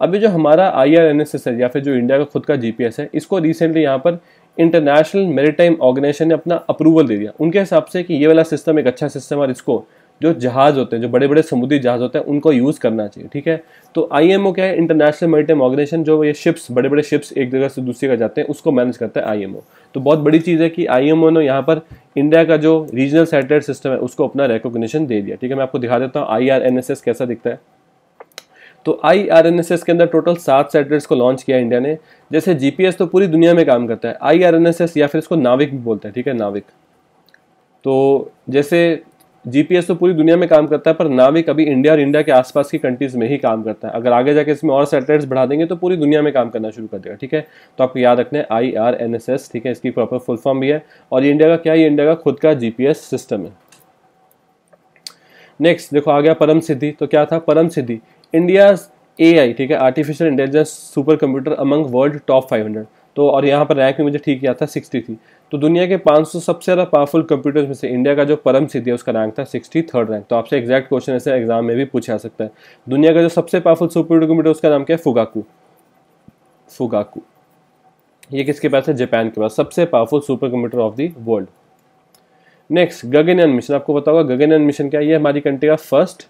अभी जो हमारा I R N S S है या फिर जो इंडिया का खुद का जीपीएस है, इसको रिसेंटली यहाँ पर इंटरनेशनल मेरीटाइम ऑर्गेनाइजेशन ने अपना अप्रूवल दे दिया। उनके हिसाब से कि ये वाला सिस्टम एक अच्छा सिस्टम और इसको जो जहाज़ होते हैं, जो बड़े बड़े समुद्री जहाज़ होते हैं, उनको यूज़ करना चाहिए, ठीक है? तो आईएमओ क्या है? इंटरनेशनल मेरिटाइम ऑर्गेनाइजेशन जो ये शिप्स बड़े बड़े शिप्स एक जगह से दूसरी जगह जाते हैं, उसको मैनेज करता है आईएमओ तो बहुत बड़ी चीज़ है कि आईएमओ ने यहाँ पर इंडिया का जो रीजनल सैटेलाइट सिस्टम है, उसको अपना रिकोगशन दे दिया, ठीक है? मैं आपको दिखा देता हूँ आई कैसा दिखता है। तो I R N S S के अंदर टोटल सात सैटेलाइट्स को लॉन्च किया इंडिया ने। जैसे जीपीएस तो पूरी दुनिया में काम करता है I R N S S या फिर इसको नाविक भी बोलते हैं, ठीक है? नाविक। तो जैसे जीपीएस तो पूरी दुनिया में काम करता है, पर नाविक अभी इंडिया और इंडिया के आसपास की कंट्रीज़ में ही काम करता है। अगर आगे जाके इसमें और सैटेलाइट्स बढ़ा देंगे तो पूरी दुनिया में काम करना शुरू कर देगा, ठीक है? तो आपको याद रखना है I R N S S ठीक है? इसकी प्रॉपर फुल फॉर्म भी है। और ये इंडिया का क्या है? इंडिया का खुद का जीपीएस सिस्टम है। नेक्स्ट देखो, आ गया परम सिद्धि। तो क्या था? परम सिद्धि। इंडिया ए आई ठीक है? Artificial intelligence super computer among world top five तो और यहाँ पर रैंक में मुझे ठीक किया था सिक्सटी थी। तो दुनिया के 500 सबसे ज़्यादा पावरफुल कंप्यूटर्स में से इंडिया का जो परम सिद्धि है, उसका रैंक था सिक्सटी थर्ड रैंक तो आपसे एग्जैक्ट क्वेश्चन ऐसे एग्ज़ाम में भी पूछा सकता है। दुनिया का जो सबसे पावरफुल सुपर कंप्यूटर उसका नाम क्या है? फुगाकू फुगाकू ये किसके पास है? जापान के पास। सबसे powerful super computer of the world next Gaganyaan mission आपको पता होगा गगनयान मिशन क्या है? ये हमारी कंट्री का फ़र्स्ट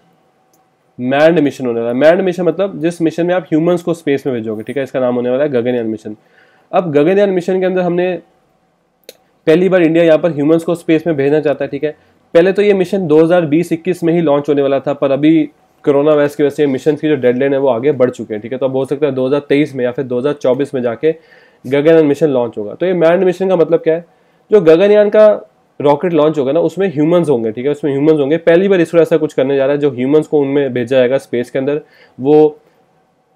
मैंड मिशन होने वाला है। मैंड मिशन मतलब जिस मिशन में आप ह्यूमंस को स्पेस में भेजोगे, ठीक है? इसका नाम होने वाला है गगनयान मिशन अब गगनयान मिशन के अंदर हमने पहली बार इंडिया यहाँ पर ह्यूमंस को स्पेस में भेजना चाहता है, ठीक है? पहले तो ये मिशन 2020-21 में ही लॉन्च होने वाला था, पर अभी कोरोना वायरस की वजह से मिशन की जो डेडलाइन है वो आगे बढ़ चुके हैं, ठीक है? तो अब हो सकता है 2023 में या फिर 2024 में जाके गगनयान मिशन लॉन्च होगा। तो ये मैंड मिशन का मतलब क्या है? जो गगनयान का रॉकेट लॉन्च होगा ना, उसमें ह्यूमंस होंगे, ठीक है? उसमें ह्यूमंस होंगे। पहली बार इसरो ऐसा कुछ करने जा रहा है जो ह्यूमंस को उनमें भेजा जाएगा स्पेस के अंदर। वो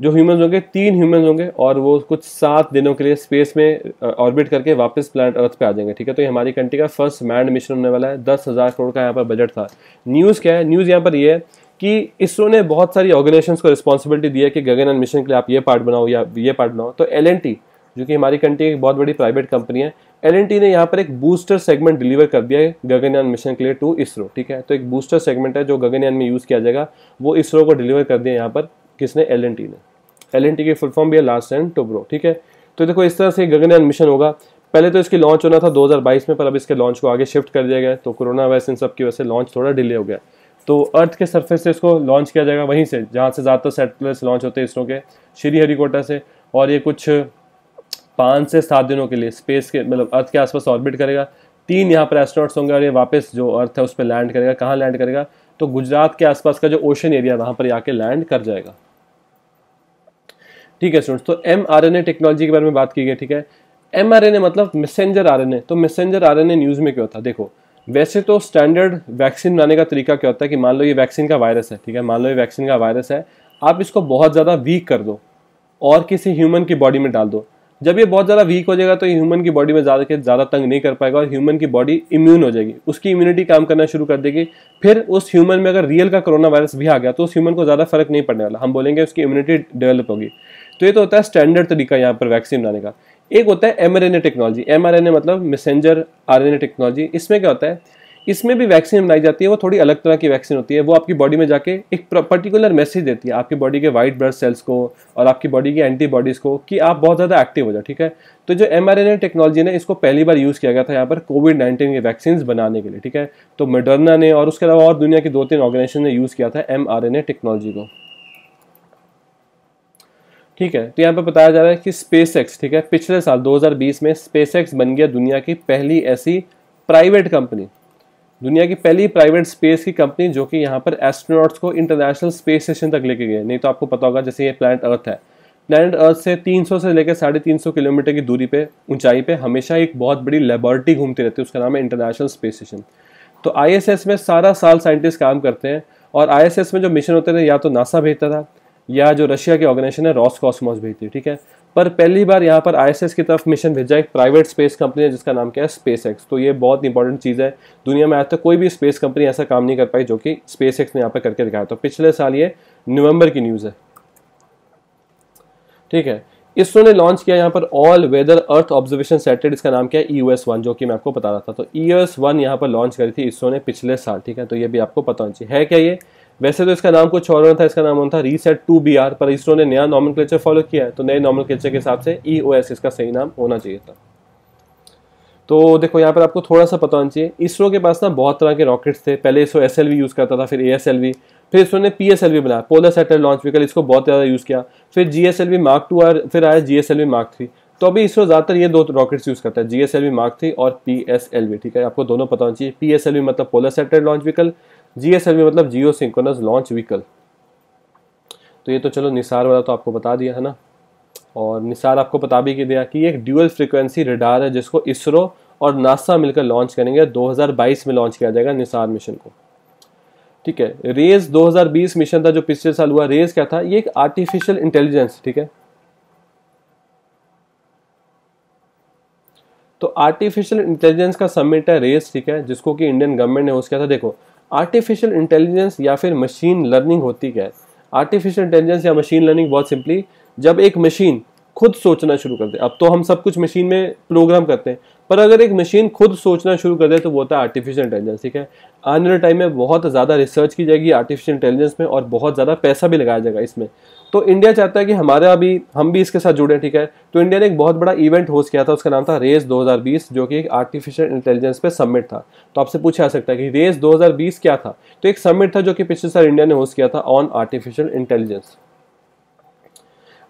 जो ह्यूमंस होंगे, तीन ह्यूमंस होंगे और वो कुछ सात दिनों के लिए स्पेस में ऑर्बिट करके वापस प्लानट अर्थ पे आ जाएँगे, ठीक है? तो ये हमारी कंट्री का फ़र्स्ट मैंड मिशन होने वाला है। दस हज़ार करोड़ का यहाँ पर बजट था। न्यूज़ क्या है? न्यूज़ यहाँ पर ये है कि इसरो ने बहुत सारी ऑर्गेनाइजेशन को रिस्पॉन्सिबिलिटी दी है कि गगनयान मिशन के लिए आप ये पार्ट बनाओ या ये पार्ट बनाओ। तो एलएनटी जो कि हमारी कंट्री की बहुत बड़ी प्राइवेट कंपनी है एलएनटी ने यहाँ पर एक बूस्टर सेगमेंट डिलीवर कर दिया है गगनयान मिशन के लिए टू इसरो, ठीक है? तो एक बूस्टर सेगमेंट है जो गगनयान में यूज़ किया जाएगा। वो इसरो को डिलीवर कर दिया यहाँ पर, किसने? एलएनटी ने। एल एन टी की फुल फॉर्म भी है लास्ट एंड टोब्रो ठीक है? तो देखो, इस तरह से गगनयान मिशन होगा। पहले तो इसकी लॉन्च होना था 2022 में, पर अब इसके लॉन्च को आगे शिफ्ट कर दिया गया तो कोरोना वायरस इन सब की वजह से लॉन्च थोड़ा डिले हो गया तो अर्थ के सरफेस से इसको लॉन्च किया जाएगा, वहीं से, जहाँ से ज़्यादातर सेटलर्स लॉन्च होते हैं इसरो के, श्री हरिकोटा से। और ये कुछ पाँच से सात दिनों के लिए स्पेस के मतलब अर्थ के आसपास ऑर्बिट करेगा। तीन यहाँ पर एस्ट्रोनॉट्स होंगे और ये वापस जो अर्थ है उस पर लैंड करेगा। कहाँ लैंड करेगा? तो गुजरात के आसपास का जो ओशन एरिया वहाँ पर आके लैंड कर जाएगा। ठीक है स्टूडेंट्स तो एम टेक्नोलॉजी के बारे में बात की गई, ठीक है? एम मतलब मैसेंजर आर तो मैसेंजर आर न्यूज़ में क्या होता है? देखो, वैसे तो स्टैंडर्ड वैक्सीन बनाने का तरीका क्या होता है कि मान लो ये वैक्सीन का वायरस है, ठीक है? मान लो ये वैक्सीन का वायरस है, आप इसको बहुत ज़्यादा वीक कर दो और किसी ह्यूमन की बॉडी में डाल दो। जब ये बहुत ज़्यादा वीक हो जाएगा तो ये ह्यूमन की बॉडी में ज़्यादा के ज़्यादा तंग नहीं कर पाएगा और ह्यूमन की बॉडी इम्यून हो जाएगी। उसकी इम्यूनिटी काम करना शुरू कर देगी। फिर उस ह्यूमन में अगर रियल का कोरोना वायरस भी आ गया तो उस ह्यूमन को ज़्यादा फ़र्क नहीं पड़ने वाला। हम बोलेंगे उसकी इम्यूनिटी डेवलप होगी। तो ये तो होता है स्टैंडर्ड तरीका यहाँ पर वैक्सीन बनाने का। एक होता है M R N A technology M R N A मतलब मैसेंजर आर टेक्नोलॉजी इसमें क्या होता है? इसमें भी वैक्सीन बनाई जाती है, वो थोड़ी अलग तरह की वैक्सीन होती है। वो आपकी बॉडी में जाके एक पर्टिकुलर मैसेज देती है। आपकी बॉडी के वाइट ब्लड सेल्स को और आपकी बॉडी की एंटीबॉडीज़ को कि आप बहुत ज़्यादा एक्टिव हो जाए ठीक है? तो जो एम टेक्नोलॉजी ने इसको पहली बार यूज़ किया गया था यहाँ पर कोविड नाइन्टीन के वैक्सीन बनाने के लिए, ठीक है? तो मेडर्ना ने और उसके अलावा और दुनिया की दो तीन ऑर्गेनाइजेशन ने यूज़ किया था एमआरएनए टेक्नोलॉजी को। ठीक है? तो यहाँ पे बताया जा रहा है कि स्पेस ठीक है? पिछले साल 2020 में स्पेस बन गया दुनिया की पहली ऐसी प्राइवेट कंपनी दुनिया की पहली प्राइवेट स्पेस की कंपनी जो कि यहाँ पर एस्ट्रोनॉट्स को इंटरनेशनल स्पेस स्टेशन तक लेके गए। नहीं तो आपको पता होगा जैसे ये प्लानट अर्थ है। प्लानट अर्थ से 300 से लेकर साढ़े तीन किलोमीटर की दूरी पे, ऊंचाई पे हमेशा एक बहुत बड़ी लेबोरेटरी घूमती रहती है, उसका नाम है इंटरनेशनल स्पेस स्टेशन तो आईएसएस में सारा साल साइंटिस्ट काम करते हैं और आईएसएस में जो मिशन होते थे, या तो नासा भेजता था या जो रशिया की ऑर्गेनाइजेशन है रॉस कॉस्मोस भेजती है ठीक है? पर पहली बार यहाँ पर आईएसएस की तरफ़ मिशन भेजा एक प्राइवेट स्पेस कंपनी है, जिसका नाम क्या है स्पेस तो ये बहुत इंपॉर्टेंट चीज़ है। दुनिया में आज तक कोई भी स्पेस कंपनी ऐसा काम नहीं कर पाई जो कि स्पेस ने यहाँ पर करके दिखाया। तो पिछले साल ये नवंबर की न्यूज़ है। ठीक है? इसरो ने लॉन्च किया यहाँ पर all weather earth observation satellite इसका नाम क्या है ई वन जो कि मैं आपको बता रहा था। तो ई वन यहाँ पर लॉन्च करी थी इसरो ने पिछले साल, ठीक है? तो ये भी आपको पता होना चाहिए। है क्या ये? वैसे तो इसका नाम कुछ और था, इसका नाम होता था रीसेट टू बी आर पर इसरो ने नया नॉर्मल फॉलो किया है तो नए नॉर्मल के हिसाब से ई ओ एस इसका सही नाम होना चाहिए था। तो देखो, यहाँ पर आपको थोड़ा सा पता होना चाहिए, इसरो के पास ना बहुत तरह के रॉकेट्स थे, पहले ISRO S L V use करता था, फिर ए एस एल वी फिर इसरो ने पी एस एल वी बनाया पोलर सेटल लॉन्च व्हीकल इसको बहुत ज़्यादा यूज़ किया, फिर G S mark two are फिर आया जी एस मार्क थ्री तो अभी इसरो ज़्यादातर ये दो रॉकेट्स यूज़ करता है जी एस मार्क थ्री और पी एस एल वी ठीक है? आपको दोनों पता होना चाहिए पी एस एल वी मतलब polar satellite launch vehicle G S L V मतलब जियो सिंक्रोनस लॉन्च व्हीकल। तो ये तो चलो निसार वाला तो आपको बता दिया, है ना? और निसार आपको बता भी दिया कि एक ड्यूअल फ्रिक्वेंसी रेडार है जिसको इसरो और नासा मिलकर लॉन्च करेंगे। 2022 में लॉन्च किया जाएगा निसार मिशन को। ठीक है रेज 2020 मिशन था जो पिछले साल हुआ। रेज क्या था? ये एक आर्टिफिशियल इंटेलिजेंस ठीक है? तो आर्टिफिशियल इंटेलिजेंस का सबमिट है रेस ठीक है? जिसको कि इंडियन गवर्नमेंट ने होस्ट किया था। देखो आर्टिफिशियल इंटेलिजेंस या फिर मशीन लर्निंग होती क्या है? आर्टिफिशियल इंटेलिजेंस या मशीन लर्निंग बहुत सिंपली जब एक मशीन खुद सोचना शुरू कर दे, अब तो हम सब कुछ मशीन में प्रोग्राम करते हैं, पर अगर एक मशीन खुद सोचना शुरू कर दे तो वो होता है आर्टिफिशियल इंटेलिजेंस ठीक है? आने वाले टाइम में बहुत ज़्यादा रिसर्च की जाएगी आर्टिफिशियल इंटेलिजेंस में और बहुत ज़्यादा पैसा भी लगाया जाएगा इसमें। तो इंडिया चाहता है कि हमारा अभी हम भी इसके साथ जुड़े, ठीक है? तो इंडिया ने एक बहुत बड़ा इवेंट होस्ट किया था, उसका नाम था रेस 2020 जो कि एक आर्टिफिशियल इंटेलिजेंस पे सबमिट था। तो आपसे पूछा जा सकता है कि रेस 2020 क्या था? तो एक सबमिट था जो कि पिछले साल इंडिया ने होस्ट किया था ऑन आर्टिफिशियल इंटेलिजेंस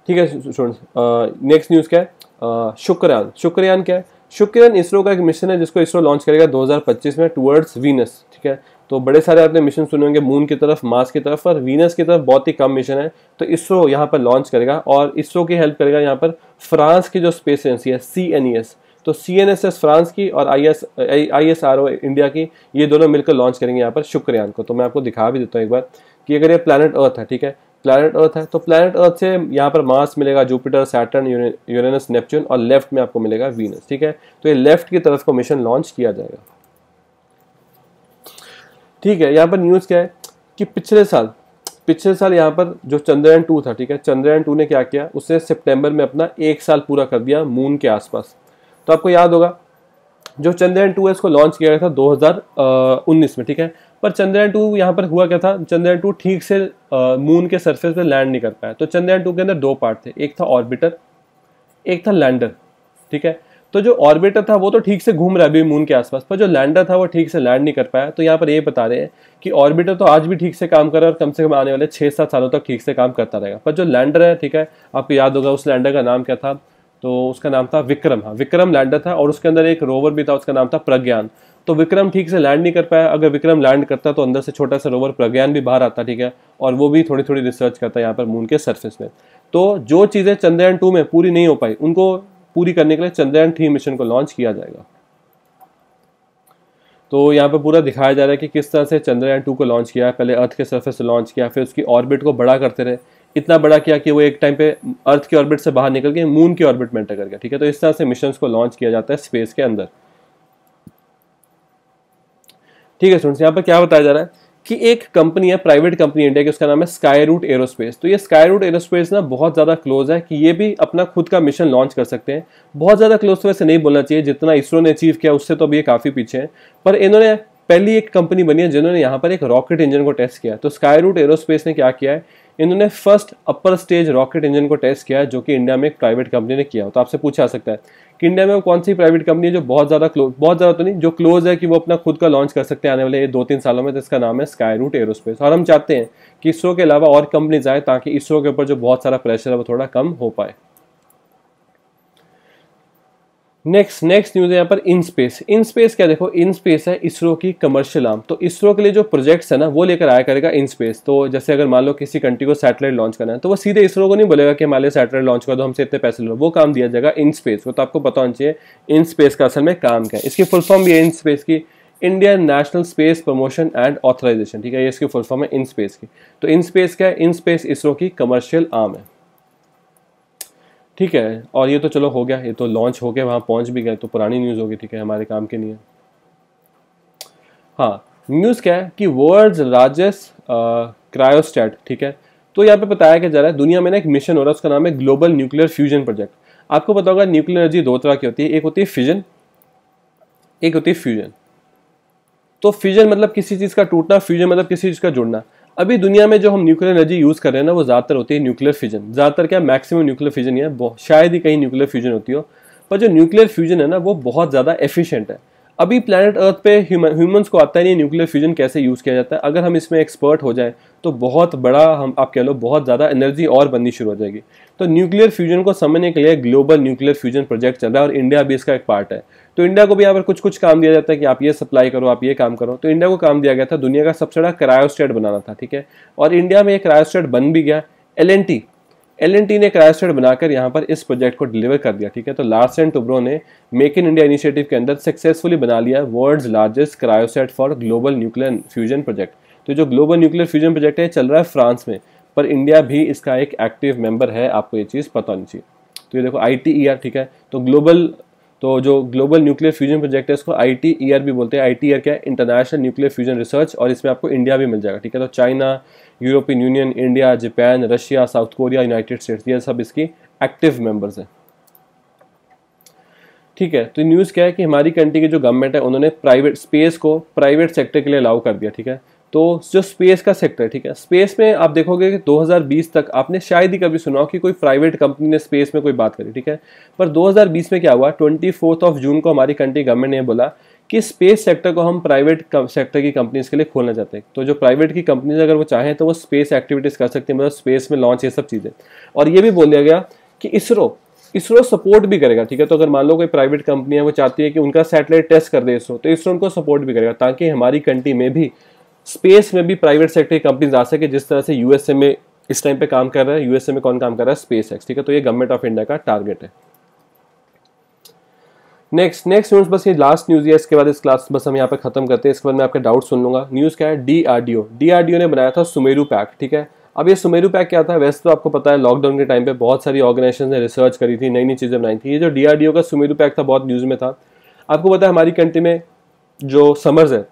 ठीक है स्टूडेंट्स नेक्स्ट न्यूज़ क्या है? शुक्रयान शुक्रयान क्या है? शुक्रयान इसरो का एक मिशन है जिसको इसरो लॉन्च करेगा 2025 में टुवर्ड्स वीनस ठीक है? तो बड़े सारे आपने मिशन सुने होंगे मून की तरफ़ मार्स की तरफ़ और वीनस की तरफ़ बहुत ही कम मिशन है। तो इसरो यहाँ पर लॉन्च करेगा और इसरो की हेल्प करेगा यहाँ पर फ्रांस की जो स्पेस एजेंसी है सी एन ई एस तो C N S S France की और I S I S R O India की, ये दोनों मिलकर लॉन्च करेंगे यहाँ पर शुक्रयान को। तो मैं आपको दिखा भी देता हूँ एक बार कि अगर ये प्लानट अर्थ है, ठीक है? प्लानट अर्थ है तो प्लानट अर्थ से यहाँ पर मार्स मिलेगा जुपिटर सैटर्न यूरेनस नेपच्यून और लेफ़्ट में आपको मिलेगा वीनस ठीक है? तो ये लेफ़्ट की तरफ़ को मिशन लॉन्च किया जाएगा। ठीक है, यहाँ पर न्यूज़ क्या है कि पिछले साल पिछले साल यहाँ पर जो चंद्रयान टू था, ठीक है, चंद्रयान टू ने क्या किया उसने सितंबर में अपना एक साल पूरा कर दिया मून के आसपास। तो आपको याद होगा, जो चंद्रयान टू है, इसको लॉन्च किया गया था 2019 में, ठीक है, पर चंद्रयान टू यहाँ पर हुआ क्या था, चंद्रयान टू ठीक से मून के सरफेस पे लैंड नहीं कर पाया। तो चंद्रयान टू के अंदर दो पार्ट थे, एक था ऑर्बिटर एक था लैंडर ठीक है तो जो ऑर्बिटर था वो तो ठीक से घूम रहा है अभी मून के आसपास, पर जो लैंडर था वो ठीक से लैंड नहीं कर पाया। तो यहाँ पर ये बता रहे हैं कि ऑर्बिटर तो आज भी ठीक से काम कर रहा है और कम से कम आने वाले छः सात सालों तक ठीक से काम करता रहेगा। पर जो लैंडर है, ठीक है, आपको याद होगा उस लैंडर का नाम क्या था? तो उसका नाम था विक्रम हाँ विक्रम लैंडर था और उसके अंदर एक रोवर भी था, उसका नाम था प्रज्ञान। तो विक्रम ठीक से लैंड नहीं कर पाया। अगर विक्रम लैंड करता तो अंदर से छोटा सा रोवर प्रज्ञान भी बाहर आता, ठीक है, और वो भी थोड़ी थोड़ी रिसर्च करता है यहाँ पर मून के सरफेस में। तो जो चीज़ें चंद्रयान टू में पूरी नहीं हो पाई, उनको पूरी करने के लिए चंद्रयान थ्री मिशन को लॉन्च किया जाएगा। तो यहाँ पर पूरा दिखाया जा रहा है कि किस तरह से चंद्रयान टू को लॉन्च किया पहले अर्थ के सरफेस से लॉन्च किया, फिर उसकी ऑर्बिट को बड़ा करते रहे। इतना बड़ा किया कि वो एक टाइम पे अर्थ की ऑर्बिट से बाहर निकल के मून की ऑर्बिट में एंटर कर गया, ठीक है? तो इस तरह से मिशन को लॉन्च किया जाता है स्पेस के अंदर। ठीक है स्टूडेंट्स यहाँ पर क्या बताया जा रहा है? कि एक कंपनी है, प्राइवेट कंपनी इंडिया की, उसका नाम है स्काई रूट एरोस्पेस तो ये स्काई रूट एरोस्पेस ना बहुत ज़्यादा क्लोज है कि ये भी अपना खुद का मिशन लॉन्च कर सकते हैं। बहुत ज़्यादा क्लोज तो वैसे नहीं बोलना चाहिए, जितना इसरो ने अचीव किया, उससे तो अभी ये काफ़ी पीछे है। पर इन्होंने पहली एक कंपनी बनी है जिन्होंने यहाँ पर एक रॉकेट इंजन को टेस्ट किया तो स्काई रूट एरोस्पेस ने क्या किया है? इन्होंने first upper stage rocket engine को टेस्ट किया जो कि इंडिया में एक प्राइवेट कंपनी ने किया तो आपसे पूछा सकता है कि इंडिया में कौन सी प्राइवेट कंपनी है जो बहुत ज़्यादा क्लोज बहुत ज़्यादा तो नहीं, जो क्लोज है कि वो अपना खुद का लॉन्च कर सकते हैं आने वाले दो तीन सालों में तो इसका नाम है स्काई रूट एरोस्पेस और हम चाहते हैं कि इसरो के अलावा और कंपनीज़ आए ताकि इसरो के ऊपर जो बहुत सारा प्रेशर है, वो थोड़ा कम हो पाए। नेक्स्ट नेक्स्ट न्यूज़ है यहाँ पर इन स्पेस इन स्पेस क्या देखो? इन स्पेस है इसरो की कमर्शियल आर्म तो इसरो के लिए जो प्रोजेक्ट्स है ना, वो लेकर आया करेगा इन स्पेस तो जैसे अगर मान लो किसी कंट्री को सैटेलाइट लॉन्च करना है तो वो सीधे इसरो को नहीं बोलेगा कि हमारे सैटेलाइट लॉन्च कर दो हमसे इतने पैसे लो. वो काम दिया जाएगा इन स्पेस को तो आपको पता होना चाहिए इन स्पेस का असल में काम क्या है. इसकी फुल फॉर्म भी है इन स्पेस की. Indian national space promotion and authorisation ठीक है, ये इसकी फुल फॉर्म है इन स्पेस की. तो इन स्पेस क्या है? इन स्पेस इसरो की कमर्शियल आर्म है. ठीक है, और ये तो चलो हो गया, ये तो लॉन्च हो गया, वहाँ पहुँच भी गए तो पुरानी न्यूज़ होगी, ठीक है, हमारे काम के लिए। हाँ न्यूज़ क्या है कि वर्ल्ड लार्जेस्ट क्रायोस्टेट ठीक है? तो यहाँ पे बताया क्या जा रहा है, दुनिया में ना एक मिशन हो रहा है, उसका नाम है ग्लोबल न्यूक्लियर फ्यूजन प्रोजेक्ट आपको पता होगा न्यूक्लियर एनर्जी दो तरह की होती है, एक होती है फ्यूजन एक होती है फ्यूजन तो फ्यूजन मतलब किसी चीज़ का टूटना फ्यूजन मतलब किसी चीज़ का जुड़ना। अभी दुनिया में जो हम न्यूक्लियर एनर्जी यूज़ कर रहे हैं ना, वो ज़्यादातर होती है न्यूक्लियर फ्यूजन ज़्यादातर क्या मैक्सिमम न्यूक्लियर फ्यूजन है शायद ही कहीं न्यूक्लियर फ्यूजन होती हो। पर जो न्यूक्लियर फ्यूजन है ना, वो बहुत ज़्यादा एफिशिएंट है। अभी प्लानट अर्थ पे ह्यूमंस को आता ही नहीं न्यूक्लियर फ्यूजन कैसे यूज़ किया जाता है। अगर हम इसमें एक्सपर्ट हो जाए तो बहुत बड़ा हम, आप कह लो, बहुत ज़्यादा एनर्जी और बननी शुरू हो जाएगी। तो न्यूक्लियर फ्यूजन को समझने के लिए ग्लोबल न्यूक्लियर फ्यूजन प्रोजेक्ट चल रहा है और इंडिया भी इसका एक पार्ट है। तो इंडिया को भी यहाँ पर कुछ कुछ काम दिया जाता है कि आप ये सप्लाई करो, आप ये काम करो। तो इंडिया को काम दिया गया था। दुनिया का सबसे बड़ा क्रायोस्टेट बनाना था, ठीक है? और इंडिया में एक क्रायोस्टेट बन भी गया L and T L and T ने क्रायोस्टेट बनाकर यहाँ पर इस प्रोजेक्ट को डिलीवर कर दिया, ठीक है? तो लार्स एंड टुब्रो ने मेक इन इंडिया इनिशिएटिव के अंदर सक्सेसफुली बना लिया world largest cryostat for global nuclear fusion project तो जो ग्लोबल न्यूक्लियर फ्यूजन प्रोजेक्ट है चल रहा है फ्रांस में, पर इंडिया भी इसका एक एक्टिव मेंबर है, आपको ये चीज़ पता नहीं चाहिए। तो ये देखो आई ठीक है? तो ग्लोबल तो जो ग्लोबल न्यूक्लियर फ्यूजन प्रोजेक्ट है, इसको आई टी भी बोलते हैं। आई टी क्या है? इंटरनेशनल न्यूक्लियर फ्यूजन रिसर्च और इसमें आपको इंडिया भी मिल जाएगा, ठीक है? तो China European Union India Japan Russia South Korea United States ये सब इसकी एक्टिव मेंबर्स हैं। ठीक है तो न्यूज़ क्या है कि हमारी कंट्री की जो गवर्नमेंट है, उन्होंने प्राइवेट स्पेस को प्राइवेट सेक्टर के लिए अलाउ कर दिया, ठीक है? तो जो स्पेस का सेक्टर ठीक है? स्पेस में आप देखोगे कि 2020 तक आपने शायद ही कभी सुना हो कि कोई प्राइवेट कंपनी ने स्पेस में कोई बात करी, ठीक है? पर 2020 में क्या हुआ? ट्वेंटी ऑफ़ जून को हमारी कंट्री गवर्नमेंट ने बोला कि स्पेस सेक्टर को हम प्राइवेट सेक्टर की कंपनीज़ के लिए खोलना चाहते हैं। तो जो प्राइवेट की कंपनीज़ अगर वो चाहें तो वो स्पेस एक्टिविटीज़ कर सकती हैं मतलब स्पेस में लॉन्च ये सब चीज़ें। और ये भी बोल दिया गया कि इसरो इसरो सपोर्ट भी करेगा, ठीक है? तो अगर मान लो कोई प्राइवेट कंपनी है, वो चाहती है कि उनका सैटेलाइट टेस्ट कर दे इसरो तो इसरो उनको सपोर्ट भी करेगा, ताकि हमारी कंट्री में भी स्पेस में भी प्राइवेट सेक्टर की कंपनीज़ आ सके जिस तरह से यूएसए में इस टाइम पे काम कर रहा है। यूएसए में कौन काम कर रहा है? स्पेस एक्स ठीक है? तो ये गवर्नमेंट ऑफ़ इंडिया का टारगेट है। नेक्स्ट नेक्स्ट न्यूज़ बस ये लास्ट न्यूज़ है इसके बाद इस क्लास बस हम यहाँ पे खत्म करते हैं। इसके बाद मैं आपके डाउट सुन लूँगा। न्यूज़ क्या है? डीआरडीओ डीआरडीओ ने बनाया था सुमेरू पैक ठीक है? अब ये सुमेरू पैक क्या था? वैसे तो आपको पता है लॉकडाउन के टाइम पे बहुत सारी ऑर्गेनाइजेशन ने रिसर्च करी थी नई नई चीज़ें बनाई थी। ये जो डीआरडीओ का सुमेरू पैक था, बहुत न्यूज़ में था। आपको पता है, हमारी कंट्री में जो समर्स है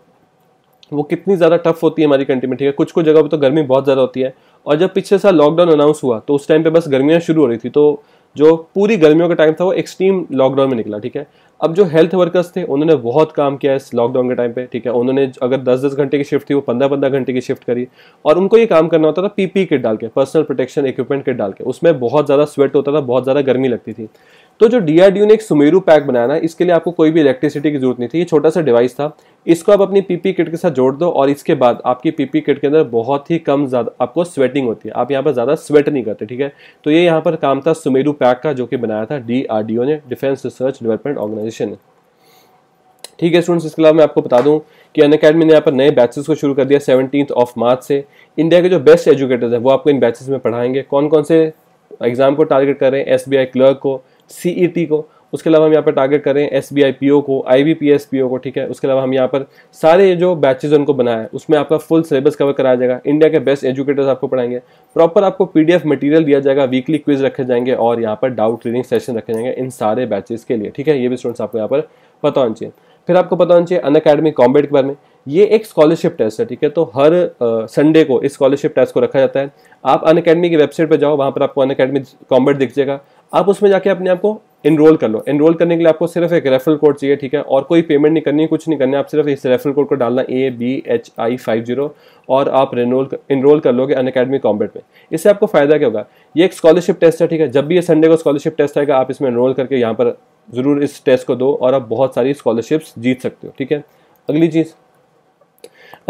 वो कितनी ज़्यादा टफ होती है हमारी कंट्री में, ठीक है? कुछ कुछ जगह पर तो गर्मी बहुत ज़्यादा होती है। और जब पिछले साल लॉकडाउन अनाउंस हुआ तो उस टाइम पे बस गर्मियाँ शुरू हो रही थी तो जो पूरी गर्मियों का टाइम था, वो एक्सट्रीम लॉकडाउन में निकला, ठीक है? अब जो हेल्थ वर्कर्स थे, उन्होंने बहुत काम किया इस लॉकडाउन के टाइम पे, ठीक है? उन्होंने अगर 10-10 घंटे की शिफ्ट थी, वो 15-15 घंटे की शिफ्ट करी। और उनको ये काम करना होता था पीपी किट डाल के पर्सनल प्रोटेक्शन इक्विपमेंट किट डाल के। उसमें बहुत ज़्यादा स्वेट होता था, बहुत ज़्यादा गर्मी लगती थी। तो जो डीआरडीओ ने एक सुमेरु पैक बनाया ना, इसके लिए आपको कोई भी इलेक्ट्रिसिटी की ज़रूरत नहीं थी। ये छोटा सा डिवाइस था। इसको आप अपनी पीपी किट के साथ जोड़ दो और इसके बाद आपकी पीपी किट के अंदर बहुत ही कम ज़्यादा, आपको स्वेटिंग होती है। आप यहाँ पर ज़्यादा स्वेट नहीं करते, ठीक है? तो ये यहाँ पर काम था सुमेरू पैक का, जो कि बनाया था डीआरडीओ ने डिफेंस रिसर्च डेवलपमेंट ऑर्गेनाइजेशन ने। ठीक है स्टूडेंट्स इसके अलावा मैं आपको बता दूँ कि अन अकेडमी ने यहाँ पर नए बैचेस को शुरू कर दिया सेवनटीन ऑफ़ मार्च से। इंडिया के जो बेस्ट एजुकेटर्स हैं, वो आपको इन बैचेस में पढ़ाएँगे। कौन कौन से एग्ज़ाम को टारगेट कर रहे हैं? एस क्लर्क को सी को, उसके अलावा हम यहाँ पर टारगेट करें S B I P O को I B P S P O को, ठीक है? उसके अलावा हम यहाँ पर सारे जो बैचेज उनको बनाया है, उसमें आपका फुल सिलेबस कवर कराया जाएगा। इंडिया के बेस्ट एजुकेटर्स आपको पढ़ाएँगे। प्रॉपर आपको पीडीएफ मटेरियल दिया जाएगा वीकली क्विज रखे जाएँगे और यहाँ पर डाउट क्लियरिंग सेशन रखे जाएँगे इन सारे बैचेज के लिए, ठीक है? ये भी स्टूडेंट्स आपको यहाँ पर पता होना चाहिए। फिर आपको पता होना चाहिए अन अकेडमी कॉम्बेट के बारे में। ये एक स्कॉलरशिप टेस्ट है, ठीक है? तो हर संडे को इस स्कॉलरशिप टेस्ट को रखा जाता है। आप अन अकेडमी की वेबसाइट पर जाओ, वहाँ पर आपको अन अकेडमी कॉम्बेट दिख जाएगा। आप उसमें जाके अपने आप को इनरोल कर लो। इनरोल करने के लिए आपको सिर्फ़ एक रेफरल कोड चाहिए, ठीक है? और कोई पेमेंट नहीं करनी है, कुछ नहीं करना आप सिर्फ़ इस रेफरल कोड को डालना A B H I five zero और आप इनरोल इनरोल कर लोगे अन अकेडमी कॉम्बेट में। इससे आपको फ़ायदा क्या होगा? ये एक स्कॉलरशिप टेस्ट है, ठीक है? जब भी ये संडे को स्कॉलरशिप टेस्ट आएगा, आप इसमें इनरोल करके यहाँ पर ज़रूर इस टेस्ट को दो और आप बहुत सारी स्कॉलरशिप्स जीत सकते हो, ठीक है? अगली चीज़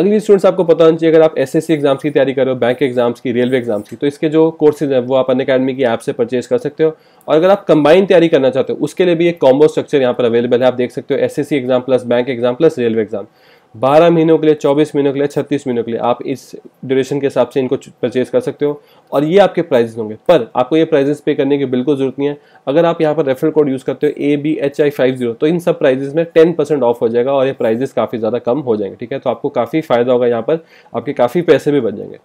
अगली स्टूडेंट्स आपको पता होना चाहिए, अगर आप एसएससी एग्ज़ाम्स की तैयारी कर रहे हो बैंक एग्ज़ाम्स की रेलवे एग्ज़ाम्स की तो इसके जो कोर्सेज हैं, वो आप अन अकेडमी की ऐप से परचेज कर सकते हो। और अगर आप कंबाइन तैयारी करना चाहते हो, उसके लिए भी एक कॉम्बो स्ट्रक्चर यहाँ पर अवेलेबल है। आप देख सकते हो S S C exam plus bank exam plus railway exam बारह महीनों के लिए, चौबीस महीनों के लिए, छत्तीस महीनों के लिए आप इस ड्यूरेशन के हिसाब से इनको परचेज कर सकते हो। और ये आपके प्राइजेस होंगे। पर आपको ये प्राइजेस पे करने की बिल्कुल ज़रूरत नहीं है। अगर आप यहाँ पर रेफरल कोड यूज़ करते हो A B H I five zero तो इन सब प्राइजेस में टेन परसेंट ऑफ़ हो जाएगा और ये प्राइजेस काफ़ी ज़्यादा कम हो जाएँगे, ठीक है? तो आपको काफ़ी फ़ायदा होगा यहाँ पर, आपके काफ़ी पैसे भी बच जाएँगे।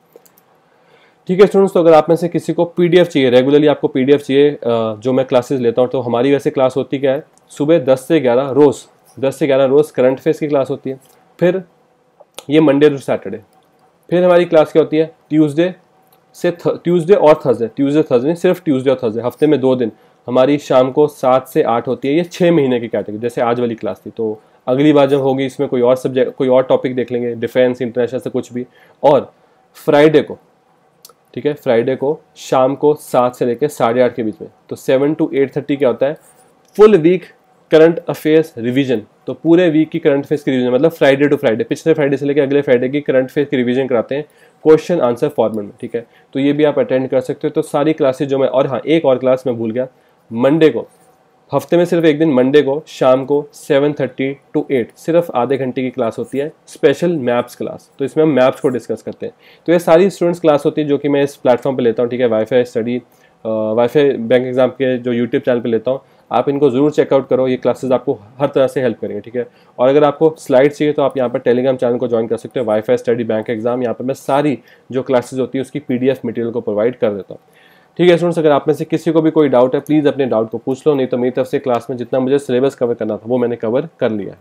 ठीक है स्टूडेंट्स तो अगर आप में से किसी को पीडीएफ चाहिए रेगुलरली आपको पीडीएफ चाहिए जो मैं क्लासेस लेता हूँ तो हमारी वैसे क्लास होती क्या है? सुबह दस से ग्यारह रोज़, दस से ग्यारह रोज़ करंट अफेयर्स की क्लास होती है। फिर ये मंडे टू सैटरडे फिर हमारी क्लास क्या होती है? ट्यूसडे से ट्यूसडे और थर्सडे ट्यूसडे थर्सडे सिर्फ़ ट्यूसडे और थर्सडे हफ़्ते में दो दिन। हमारी शाम को सात से आठ होती है, ये छः महीने की कैटेगरी जैसे आज वाली क्लास थी। तो अगली बार जब होगी, इसमें कोई और सब्जेक्ट कोई और टॉपिक देख लेंगे डिफेंस इंटरनेशनल से कुछ भी। और फ्राइडे को, ठीक है फ्राइडे को शाम को सात से लेकर साढ़े आठ के बीच में। तो सेवन टू एट थर्टी क्या होता है? Full week current affairs revision तो पूरे वीक की करंट अफेयर्स की रिवीजन मतलब फ्राइडे टू फ्राइडे पिछले फ्राइडे से लेकर अगले फ्राइडे की करंट अफेयर्स की रिवीजन कराते हैं। क्वेश्चन आंसर फॉर्मेट में, ठीक है? तो ये भी आप अटेंड कर सकते हो। तो सारी क्लासेज जो मैं, और हाँ एक और क्लास मैं भूल गया। मंडे को। हफ़्ते में सिर्फ़ एक दिन मंडे को, शाम को 7:30 टू एट सिर्फ़ आधे घंटे की क्लास होती है स्पेशल मैप्स क्लास तो इसमें हम मैप्स को डिस्कस करते हैं। तो ये सारी स्टूडेंट्स क्लास होती है, जो कि मैं इस प्लेटफॉर्म पे लेता हूँ, ठीक है? Wifi study wifi bank exam के जो यूट्यूब चैनल पे लेता हूँ, आप इनको ज़रूर चेकआउट करो। ये क्लासेस आपको हर तरह से हेल्प करेंगे, ठीक है? और अगर आपको स्लाइड चाहिए तो आप यहाँ पर टेलीग्राम चैनल को ज्वाइन कर सकते हो। वाईफाई स्टडी बैंक एग्ज़ाम यहाँ पर मैं सारी जो क्लासेज होती है, उसकी पीडीएफ मटेरियल को प्रोवाइड कर देता हूँ। ठीक है स्टूडेंट्स अगर आप में से किसी को भी कोई डाउट है प्लीज़ अपने डाउट को पूछ लो, नहीं तो मेरी तरफ़ से क्लास में जितना मुझे सिलेबस कवर करना था, वो मैंने कवर कर लिया है।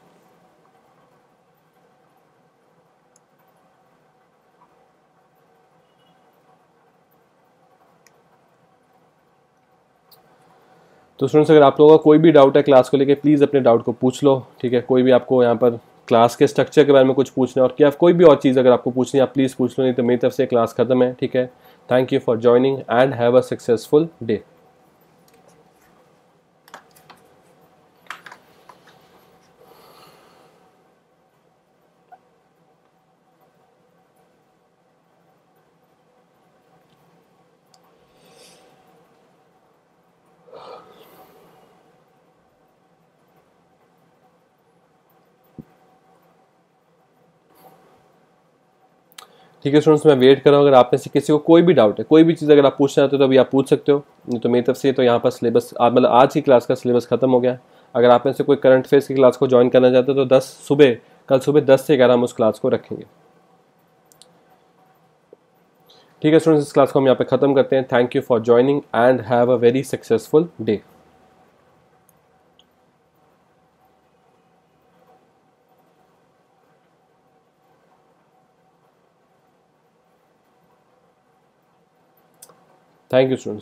तो स्टूडेंट्स अगर आप लोगों का कोई भी डाउट है क्लास को लेकर प्लीज़ अपने डाउट को पूछ लो, ठीक है? कोई भी आपको यहाँ पर क्लास के स्ट्रक्चर के बारे में कुछ पूछना है, और क्या कोई भी और चीज़ अगर आपको पूछनी है, आप प्लीज़ पूछ लो, नहीं तो मेरी तरफ़ से क्लास खत्म है, ठीक है? Thank you for joining and have a successful day ठीक है स्टूडेंट्स मैं वेट कर रहा हूँ, अगर आप में से किसी को कोई भी डाउट है, कोई भी चीज़ अगर आप पूछना चाहते हो तो अभी आप पूछ सकते हो। नहीं तो मेरी तरफ़ से तो यहाँ पर सिलेबस मतलब आज की क्लास का सिलेबस खत्म हो गया अगर आप में से कोई करंट अफेयर्स की क्लास को ज्वाइन करना चाहते हो तो दस सुबह, कल सुबह दस से ग्यारह हम उस क्लास को रखेंगे। ठीक है स्टूडेंट्स इस क्लास को हम यहाँ पे ख़त्म करते हैं। Thank you for joining and have a very successful day thank you students